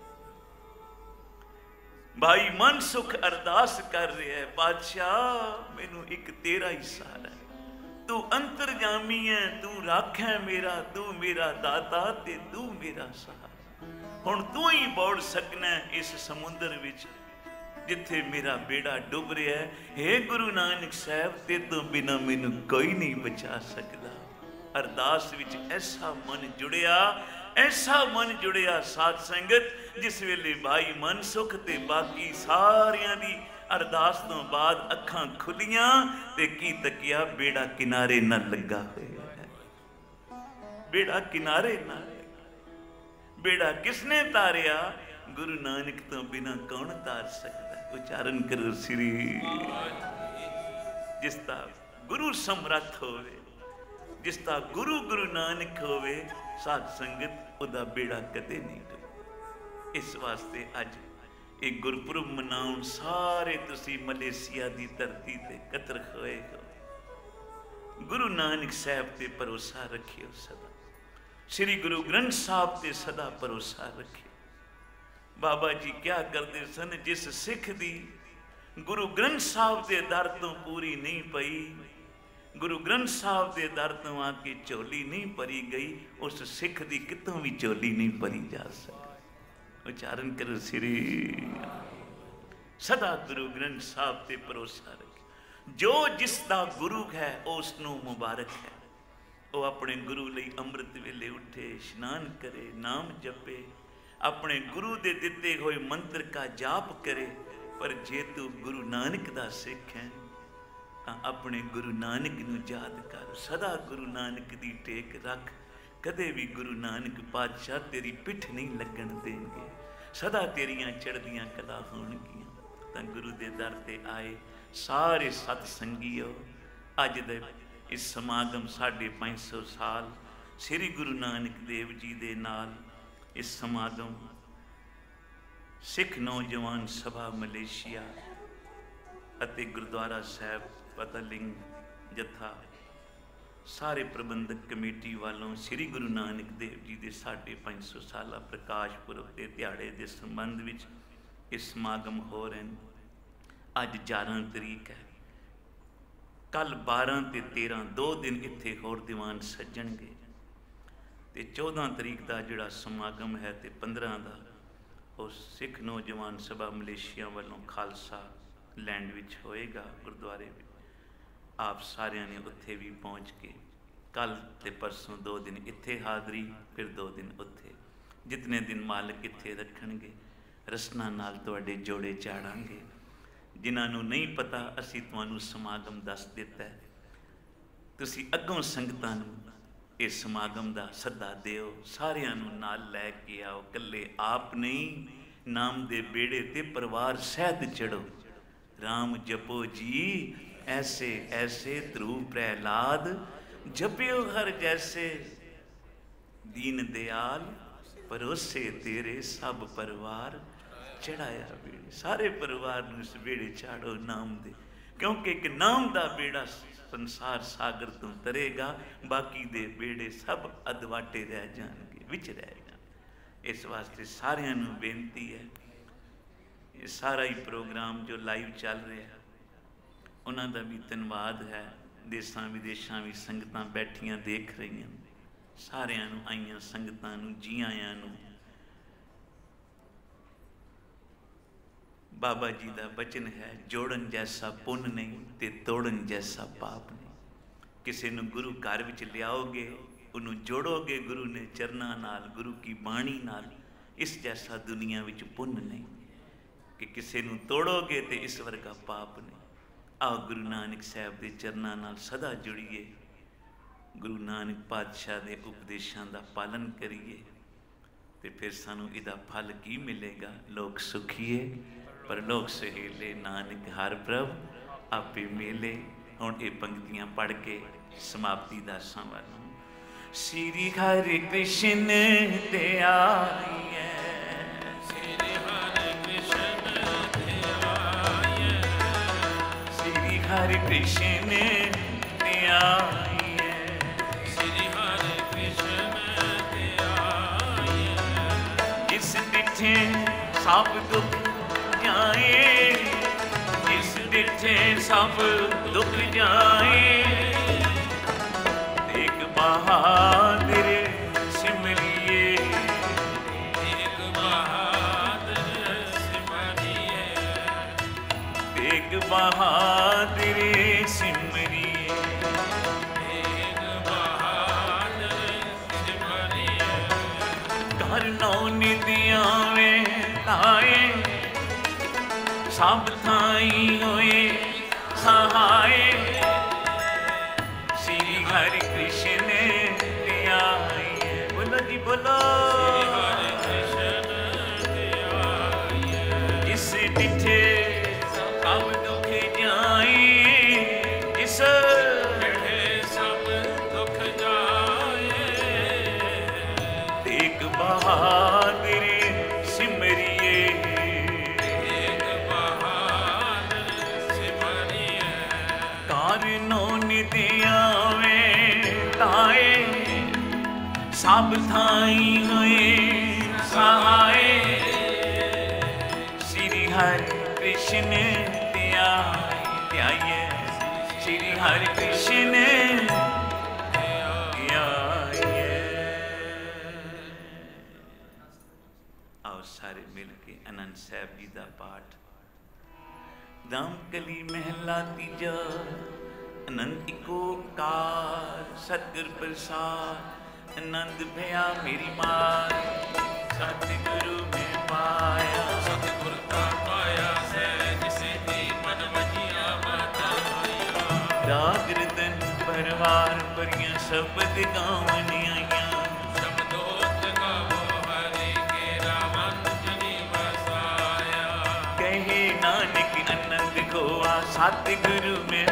ਭਾਈ ਮਨ ਸੁਖ ਅਰਦਾਸ ਕਰ ਰਿਹਾ ਹੈ, ਬਾਦਸ਼ਾਹ, ਮੈਨੂੰ ਇੱਕ ਤੇਰਾ ਹੀ ਸਹਾਰਾ ਹੈ। ਤੂੰ ਅੰਤਰਜਾਮੀ ਹੈ, ਤੂੰ ਰਾਖੈ ਮੇਰਾ, ਤੂੰ ਮੇਰਾ ਦਾਤਾ ਤੇ ਤੂੰ ਮੇਰਾ ਸਹਾਰਾ ਹੁਣ ਤੂੰ ਹੀ ਬੋੜ ਸਕਣਾ ਇਸ ਸਮੁੰਦਰ ਵਿੱਚ, ਜਿੱਥੇ ਮੇਰਾ ਬੇੜਾ ਡੁੱਬ ਰਿਹਾ ਹੈ। हे ਗੁਰੂ ਨਾਨਕ ਸਾਹਿਬ ਤੇ ਤੋਂ ਬਿਨਾ ਮੈਨੂੰ ਕੋਈ ਨਹੀਂ ਬਚਾ ਸਕਦਾ। ਅਰਦਾਸ ਵਿੱਚ ਐਸਾ ਮਨ ਜੁੜਿਆ, ਐਸਾ ਮਨ ਜੁੜਿਆ ਸਾਧ ਸੰਗਤ, ਜਿਸ ਵੇਲੇ ਭਾਈ ਮਨ ਸੁਖ ਤੇ ਬਾਕੀ ਸਾਰਿਆਂ ਦੀ ਅਰਦਾਸ ਤੋਂ ਬਾਅਦ ਅੱਖਾਂ ਖੁੱਲੀਆਂ ਤੇ ਕੀ ਤੱਕਿਆ, ਬੇੜਾ ਕਿਨਾਰੇ ਨਾ ਲੱਗਾ ਹੋਇਆ ਬੇੜਾ ਕਿਨਾਰੇ ਨਾ ਬੇੜਾ ਕਿਸਨੇ ਤਾਰਿਆ? ਗੁਰੂ ਨਾਨਕ ਤੋਂ ਬਿਨਾ ਕੌਣ ਤਾਰ ਸਕਦਾ? ਉਚਾਰਨ ਕਰੋ ਸ੍ਰੀ। ਜਿਸ ਦਾ ਗੁਰੂ ਸਮਰੱਥ ਹੋਵੇ। ਜਿਸ ਦਾ ਗੁਰੂ ਗੁਰੂ ਨਾਨਕ ਹੋਵੇ, ਸਾਧ ਸੰਗਤ ਉਹਦਾ ਬੇੜਾ ਕਦੇ ਨਹੀਂ ਡੁੱਬੇ ਇਸ ਵਾਸਤੇ ਅੱਜ ਇਹ ਗੁਰਪੁਰਬ ਮਨਾਉਣ ਸਾਰੇ ਤੁਸੀਂ ਮਲੇਸ਼ੀਆ ਦੀ ਧਰਤੀ ਤੇ ਕਤਰ ਹੋਏ ਹੋ। ਗੁਰੂ ਨਾਨਕ ਸਾਹਿਬ ਤੇ ਭਰੋਸਾ ਰੱਖਿਓ ਸਦਾ। ਸ੍ਰੀ ਗੁਰੂ ਗ੍ਰੰਥ ਸਾਹਿਬ ਤੇ ਸਦਾ ਭਰੋਸਾ ਰੱਖਿਓ। ਬਾਬਾ ਜੀ ਕਿਆ ਕਰਦੇ ਸਨ, ਜਿਸ ਸਿੱਖ ਦੀ ਗੁਰੂ ਗ੍ਰੰਥ ਸਾਹਿਬ ਦੇ ਦਰ ਤੋਂ ਪੂਰੀ ਨਹੀਂ ਪਈ ਗੁਰੂ ਗ੍ਰੰਥ ਸਾਹਿਬ ਦੇ ਦਰ ਤੋਂ ਆ ਕੇ ਝੋਲੀ ਨਹੀਂ ਭਰੀ ਗਈ, ਉਸ ਸਿੱਖ ਦੀ ਕਿਤੋਂ ਵੀ ਝੋਲੀ ਨਹੀਂ ਭਰੀ ਜਾ ਸਕਦੀ ਉਚਾਰਨ ਕਰੋ ਸ੍ਰੀ ਸਦਾ ਗੁਰੂ ਗ੍ਰੰਥ ਸਾਹਿਬ ਤੇ ਭਰੋਸਾ ਰੱਖੇ ਜੋ ਜਿਸ ਦਾ ਗੁਰੂ ਹੈ, ਉਸ ਨੂੰ ਮੁਬਾਰਕ ਹੈ। ਉਹ ਆਪਣੇ ਗੁਰੂ ਲਈ ਅੰਮ੍ਰਿਤ ਵੇਲੇ ਉੱਠੇ, ਇਸ਼ਨਾਨ ਕਰੇ, ਨਾਮ ਜਪੇ, ਆਪਣੇ ਗੁਰੂ ਦੇ ਦਿੱਤੇ ਹੋਏ ਮੰਤਰ ਦਾ ਜਾਪ ਕਰੇ, ਪਰ ਜੇ ਤੂੰ ਗੁਰੂ ਨਾਨਕ ਦਾ ਸਿੱਖ ਹੈ ਤਾਂ ਆਪਣੇ ਗੁਰੂ ਨਾਨਕ ਨੂੰ ਯਾਦ ਕਰ, ਸਦਾ ਗੁਰੂ ਨਾਨਕ ਦੀ ਟੇਕ ਰੱਖ। ਕਦੇ ਵੀ ਗੁਰੂ ਨਾਨਕ ਪਾਤਸ਼ਾਹ ਤੇਰੀ ਪਿੱਠ ਨਹੀਂ ਲੱਗਣ ਦੇਣਗੇ, ਸਦਾ ਤੇਰੀਆਂ ਚੜ੍ਹਦੀਆਂ ਕਲਾ ਹੋਣਗੀਆਂ। ਤਾਂ ਗੁਰੂ ਦੇ ਦਰ ਤੇ ਆਏ ਸਾਰੇ ਸਤ ਸੰਗੀਓ ਅੱਜ ਦੇ ਇਸ ਸਮਾਗਮ ਸਾਡੇ 500 ਸਾਲ ਸ੍ਰੀ ਗੁਰੂ ਨਾਨਕ ਦੇਵ ਜੀ ਦੇ ਨਾਲ ਇਸ ਸਮਾਗਮ ਸਿੱਖ ਨੌਜਵਾਨ ਸਭਾ ਮਲੇਸ਼ੀਆ ਅਤੇ ਗੁਰਦੁਆਰਾ ਸਾਹਿਬ ਪਤਲਿੰਗ ਜਥਾ। ਸਾਰੇ ਪ੍ਰਬੰਧਕ ਕਮੇਟੀ ਵੱਲੋਂ ਸ੍ਰੀ ਗੁਰੂ ਨਾਨਕ ਦੇਵ ਜੀ ਦੇ ਸਾਡੇ 500 ਸਾਲਾ ਪ੍ਰਕਾਸ਼ ਪੁਰਬ ਦੇ ਦਿਹਾੜੇ ਦੇ ਸੰਬੰਧ ਵਿੱਚ ਇਹ ਸਮਾਗਮ ਹੋ ਰਹੇ ਨੇ। ਅੱਜ 11 ਤਰੀਕ ਹੈ। ਕੱਲ 12 ਤੇ 13 ਦੋ ਦਿਨ ਇੱਥੇ ਹੋਰ ਦੀਵਾਨ ਸੱਜਣਗੇ। ਤੇ 14 ਤਰੀਕ ਦਾ ਜਿਹੜਾ ਸਮਾਗਮ ਹੈ ਤੇ 15 ਦਾ, ਉਹ ਸਿੱਖ ਨੌਜਵਾਨ ਸਭਾ ਮਲੇਸ਼ੀਆ ਵੱਲੋਂ ਖਾਲਸਾ ਲੈਂਡ ਵਿੱਚ ਹੋਏਗਾ ਗੁਰਦੁਆਰੇ ਵਿੱਚ। ਆਪ ਸਾਰਿਆਂ ਨੇ ਉੱਥੇ ਵੀ ਪਹੁੰਚ ਕੇ, ਕੱਲ ਤੇ ਪਰਸੋਂ ਦੋ ਦਿਨ ਇੱਥੇ ਹਾਜ਼ਰੀ, ਫਿਰ ਦੋ ਦਿਨ ਉੱਥੇ। ਜਿਤਨੇ ਦਿਨ ਮਾਲਕ ਇੱਥੇ ਰੱਖਣਗੇ, ਰਸਨਾ ਨਾਲ ਤੁਹਾਡੇ ਜੋੜੇ ਚਾੜਾਂਗੇ। ਜਿਨ੍ਹਾਂ ਨੂੰ ਨਹੀਂ ਪਤਾ, ਅਸੀਂ ਤੁਹਾਨੂੰ ਸਮਾਗਮ ਦੱਸ ਦਿੱਤਾ ਹੈ। ਤੁਸੀਂ ਅੱਗੋਂ ਸੰਗਤਾਂ ਨੂੰ ਇਹ ਸਮਾਗਮ ਦਾ ਸੱਦਾ ਦਿਓ। ਸਾਰਿਆਂ ਨੂੰ ਨਾਲ ਲੈ ਕੇ ਆਓ। ਇਕੱਲੇ ਆਪ ਨਹੀਂ, ਨਾਮ ਦੇ ਬੇੜੇ ਤੇ ਪਰਿਵਾਰ ਸਹਿਤ ਚੜੋ RAM ਜਪੋ ਜੀ। ਐਸੇ ਐਸੇ ਧਰੂ ਪ੍ਰਹਿਲਾਦ ਜਪਿਓ ਹਰ ਜੈਸੇ ਦੀਨ ਦਿਆਲ ਪਰੋਸੇ ਤੇਰੇ ਸਭ ਪਰਿਵਾਰ ਚੜਾਇਆ ਬੇੜੇ ਸਾਰੇ ਪਰਿਵਾਰ ਨੂੰ ਇਸ ਬੇੜੇ ਚਾੜੋ ਨਾਮ ਦੇ ਕਿਉਂਕਿ ਇੱਕ ਨਾਮ ਦਾ ਬੇੜਾ ਸੰਸਾਰ ਸਾਗਰ ਤੋਂ ਤਰੇਗਾ ਬਾਕੀ ਦੇ ਬੇੜੇ ਸਭ ਅਦਵਾਟੇ ਰਹਿ ਜਾਣਗੇ ਵਿੱਚ ਰਹਿ ਜਾਣ ਇਸ ਵਾਸਤੇ ਸਾਰਿਆਂ ਨੂੰ ਬੇਨਤੀ ਹੈ ਇਹ ਸਾਰਾ ਹੀ ਪ੍ਰੋਗਰਾਮ ਜੋ ਲਾਈਵ ਚੱਲ ਰਿਹਾ ਉਹਨਾਂ ਦਾ ਵੀ ਧੰਨਵਾਦ ਹੈ। ਦੇਸਾਂ ਵਿਦੇਸ਼ਾਂ ਵੀ ਸੰਗਤਾਂ ਬੈਠੀਆਂ ਦੇਖ ਰਹੀਆਂ ਸਾਰਿਆਂ ਨੂੰ ਆਈਆਂ ਸੰਗਤਾਂ ਨੂੰ ਜੀ ਆਇਆਂ ਨੂੰ। ਬਾਬਾ ਜੀ ਦਾ ਬਚਨ ਹੈ, ਜੋੜਨ ਜੈਸਾ ਪੁੰਨ ਨਹੀਂ ਤੇ ਤੋੜਨ ਜੈਸਾ ਪਾਪ ਨਹੀਂ। ਕਿਸੇ ਨੂੰ ਗੁਰੂ ਘਰ ਵਿੱਚ ਲਿਆਓਗੇ, ਉਹਨੂੰ ਜੋੜੋਗੇ ਗੁਰੂ ਨੇ ਚਰਨਾਂ ਨਾਲ, ਗੁਰੂ ਕੀ ਬਾਣੀ ਨਾਲ, ਇਸ ਜੈਸਾ ਦੁਨੀਆ ਵਿੱਚ ਪੁੰਨ ਨਹੀਂ। ਕਿ ਕਿਸੇ ਨੂੰ ਤੋੜੋਗੇ ਤੇ ਇਸ ਵਰਗਾ ਪਾਪ ਨਹੀਂ। ਆਓ ਗੁਰੂ ਨਾਨਕ ਸਾਹਿਬ ਦੇ ਚਰਨਾਂ ਨਾਲ ਸਦਾ ਜੁੜੀਏ। ਗੁਰੂ ਨਾਨਕ ਪਾਤਸ਼ਾਹ ਦੇ ਉਪਦੇਸ਼ਾਂ ਦਾ ਪਾਲਨ ਕਰੀਏ ਤੇ ਫਿਰ ਸਾਨੂੰ ਇਹਦਾ ਫਲ ਕੀ ਮਿਲੇਗਾ? ਲੋਕ ਸੁਖੀਏ, ਪਰ ਲੋਕ ਸਹੇਲੇ ਨਾਨਕ ਹਰ ਪ੍ਰਭ, ਆਪੇ ਮੇਲੇ। ਹੁਣ ਇਹ ਪੰਕਤੀਆਂ ਪੜ ਕੇ ਸਮਾਪਤੀ ਦਾ ਸਮਾਂ ਸ੍ਰੀ ਹਰਿ ਕ੍ਰਿਸ਼ਨ ਤੇ ਆਈਏ ਹਰਿ ਕ੍ਰਿਸ਼ਨ ਧਿਆਈ ਸ੍ਰੀ ਹਰਿ ਕ੍ਰਿਸ਼ਨ ਇਸ ਦਿਠੇ ਸਭ ਦੁੱਖ ਜਾਏ ਇਸ ਦਿਠੇ ਸਭ ਦੁੱਖ ਜਾਏ ਦੇਖ ਬਹਾਦਰ ਸਿਮਰਿਏ। ਦੇਖ ਬਹਾਦਰ ਸਿਮਰਿਏ। ਦੇਖ ਬਹਾਦਰ ਸਭ ਥਾਈ ਹੋਏ ਸਹਾਏ। ਸ੍ਰੀ ਹਰਿ ਕ੍ਰਿਸ਼ਨ ਧਿਆਏ ਧਿਆਏ ਸ੍ਰੀ ਹਰਿ ਕ੍ਰਿਸ਼ਨ ਧਿਆਏ ਆਓ ਸਾਰੇ ਮਿਲ ਕੇ ਅਨੰਦ ਸਾਹਿਬ ਜੀ ਦਾ ਪਾਠ ਦਮ ਕਲੀ ਮਹਿਲਾ ਤੀਜਾ ਅਨੰਦ ਇਕੋ ਕਾਰ ਸਤਿਗੁਰ ਪ੍ਰਸਾਦ ਆਨੰਦ ਭਇਆ ਮੇਰੀ ਮਾਰ ਸਤਿਗੁਰੂ ਮੈਂ ਪਾਇਆ ਪਰੀਆਂ ਸ਼ਬਦ ਗਾਵਨ ਆਈਆਂ ਸ਼ਬਦੋਤ ਗਾਵੋ ਹਰਿ ਕੇਰਾ ਮਨ ਜਨੀ ਵਸਾਇਆ ਕਹੇ ਨਾਨਕ ਆਨੰਦ ਖੋਆ ਸਤਿਗੁਰੂ ਮੈਂ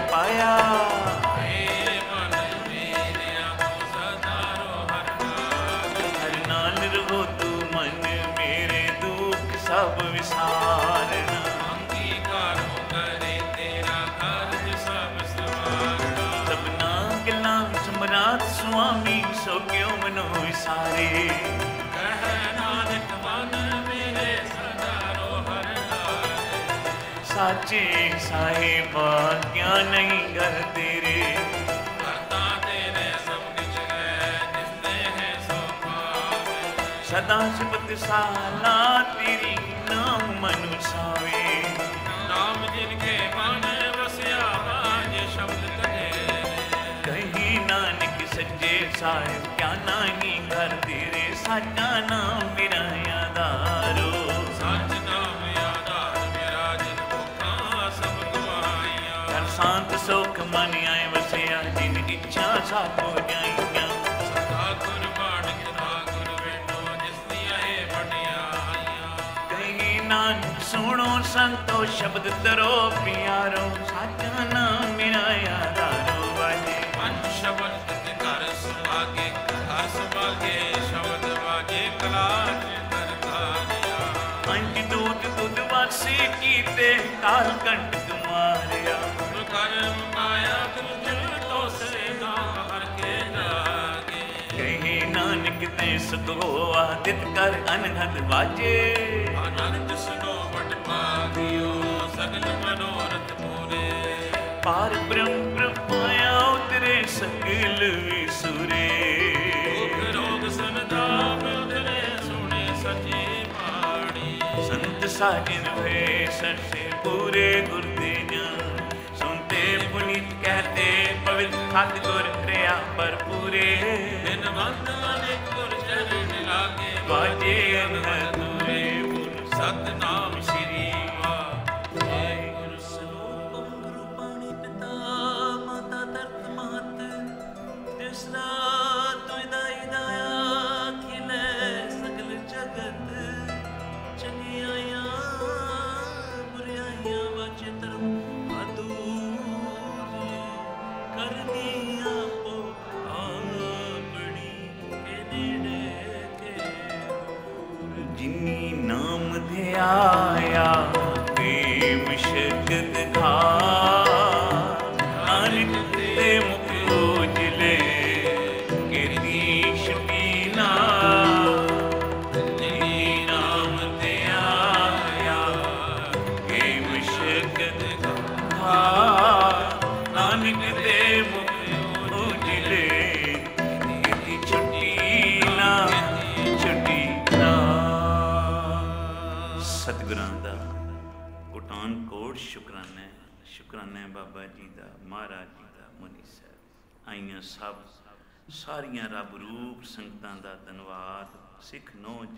ਮਨੋ ਵਿਸਾਰੇ ਕਹਿ ਨਾਨਕ ਮਨ ਮੇਰੇ ਸਦਾ ਰੋ ਹਰ ਨਾਮ ਸਾਚੇ ਸਾਹਿਬਾ ਕਿਆ ਨਹੀਂ ਕਰ ਤੇਰੇ ਕਰਤਾ ਤੇਰੇ ਸਭ ਕੁਛ ਹੈ ਜਿਸਤੇ ਹੈ ਸੋ ਪਾਵੇ ਸਦਾ ਸਾਚਾ ਨਾਮ ਮੇਰਾ ਆਧਾਰੋ ਸੱਚ ਨਾਮ ਆਧਾਰ ਮੇਰਾ ਜਿਨ ਭੁਖਾਂ ਸਭ ਗਵਾਈਆਂ। ਹਰ ਸ਼ਾਂਤ ਸੁਖ ਮਨ ਆਏ ਵਸਿਆ ਜਿਨ ਇੱਛਾ ਸਭ ਹੋ ਜਾਈਆਂ। ਸਦਾ ਗੁਰ ਬਾਣੀ ਸਦਾ ਗੁਰ ਵੇਟੋ ਜਿਸ ਦੀਆਂ ਇਹ ਵਡਿਆਈਆਂ ਕਹੀ ਨਾਨਕ ਸੁਣੋ ਸੰਤੋ ਸ਼ਬਦ ਤਰੋ ਪਿਆਰੋ। ਸਾਚਾ ਨਾਮ ਮੇਰਾ ਆਧਾਰੋ ਤੁਧ ਵਾਸੇ ਕੀਤੇ ਕਾਲ ਕੰਟਕ ਮਾਰਿਆ। ਗੁਰ ਕਰਮ ਪਾਇਆ ਤੁਝ ਤੋਸੇ ਨਾਮ ਹਰ ਕੇ ਲਾਗੇ। ਕਹੇ ਨਾਨਕ ਤੇ ਸੁਖ ਹੋਆ ਤਿਤ ਕਰ ਅਨਹਦ ਵਾਜੇ। ਆਨੰਦ ਸੁਨੋ ਵਟ ਪਾਗਿਓ ਸਗਲ ਮਨੋਰਥ ਪੂਰੇ। ਪਾਰ ਬ੍ਰਹਮ ਪ੍ਰਪਾਇਆ ਉਤਰੇ ਸਗਲ ਸਾਜਨ ਵੇ ਸਰਸੇ ਪੂਰੇ ਗੁਰ ਦੇ ਜਾਨ ਸੁਨਤੇ ਪੁਨੀਤ ਕਹਤੇ ਪਵਿੱਤ ਖਤ ਗੁਰ ਕਰਿਆ ਭਰਪੂਰੇ। ਬਿਨ ਬੰਦ ਅਨੇਕ ਗੁਰ ਚਰਨ ਲਾਗੇ। ਵਾਜੇ ਅਨਹਦੂਰੇ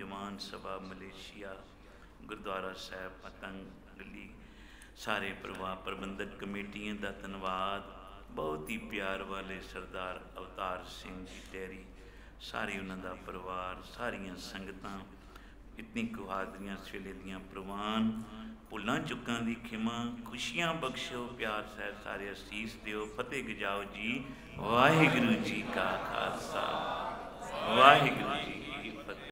ਨੌਜਵਾਨ ਸਭਾ ਮਲੇਸ਼ੀਆ ਗੁਰਦੁਆਰਾ ਸਾਹਿਬ ਪਤੰਗਲੀ ਸਾਰੇ ਪ੍ਰਵਾਹ ਪ੍ਰਬੰਧਕ ਕਮੇਟੀਆਂ ਦਾ ਧੰਨਵਾਦ ਬਹੁਤ ਹੀ ਪਿਆਰ ਵਾਲੇ ਸਰਦਾਰ ਅਵਤਾਰ ਸਿੰਘ ਜੀ ਟੈਰੀ ਸਾਰੇ ਉਹਨਾਂ ਦਾ ਪਰਿਵਾਰ ਸਾਰੀਆਂ ਸੰਗਤਾਂ ਇਤਨੀ ਕੁਹਾਦਰੀਆਂ ਸਵੇਲੇ ਦੀਆਂ ਪ੍ਰਵਾਨ ਭੁੱਲਾਂ ਚੁੱਕਾਂ ਦੀ ਖਿਮਾ ਖੁਸ਼ੀਆਂ ਬਖਸ਼ੋ ਪਿਆਰ ਸਹਿ ਸਾਰੇ ਅਸੀਸ ਦਿਓ ਫਤਿਹ ਗਜਾਓ ਜੀ ਵਾਹਿਗੁਰੂ ਜੀ ਕਾ ਖਾਲਸਾ ਵਾਹਿਗੁਰੂ ਜੀ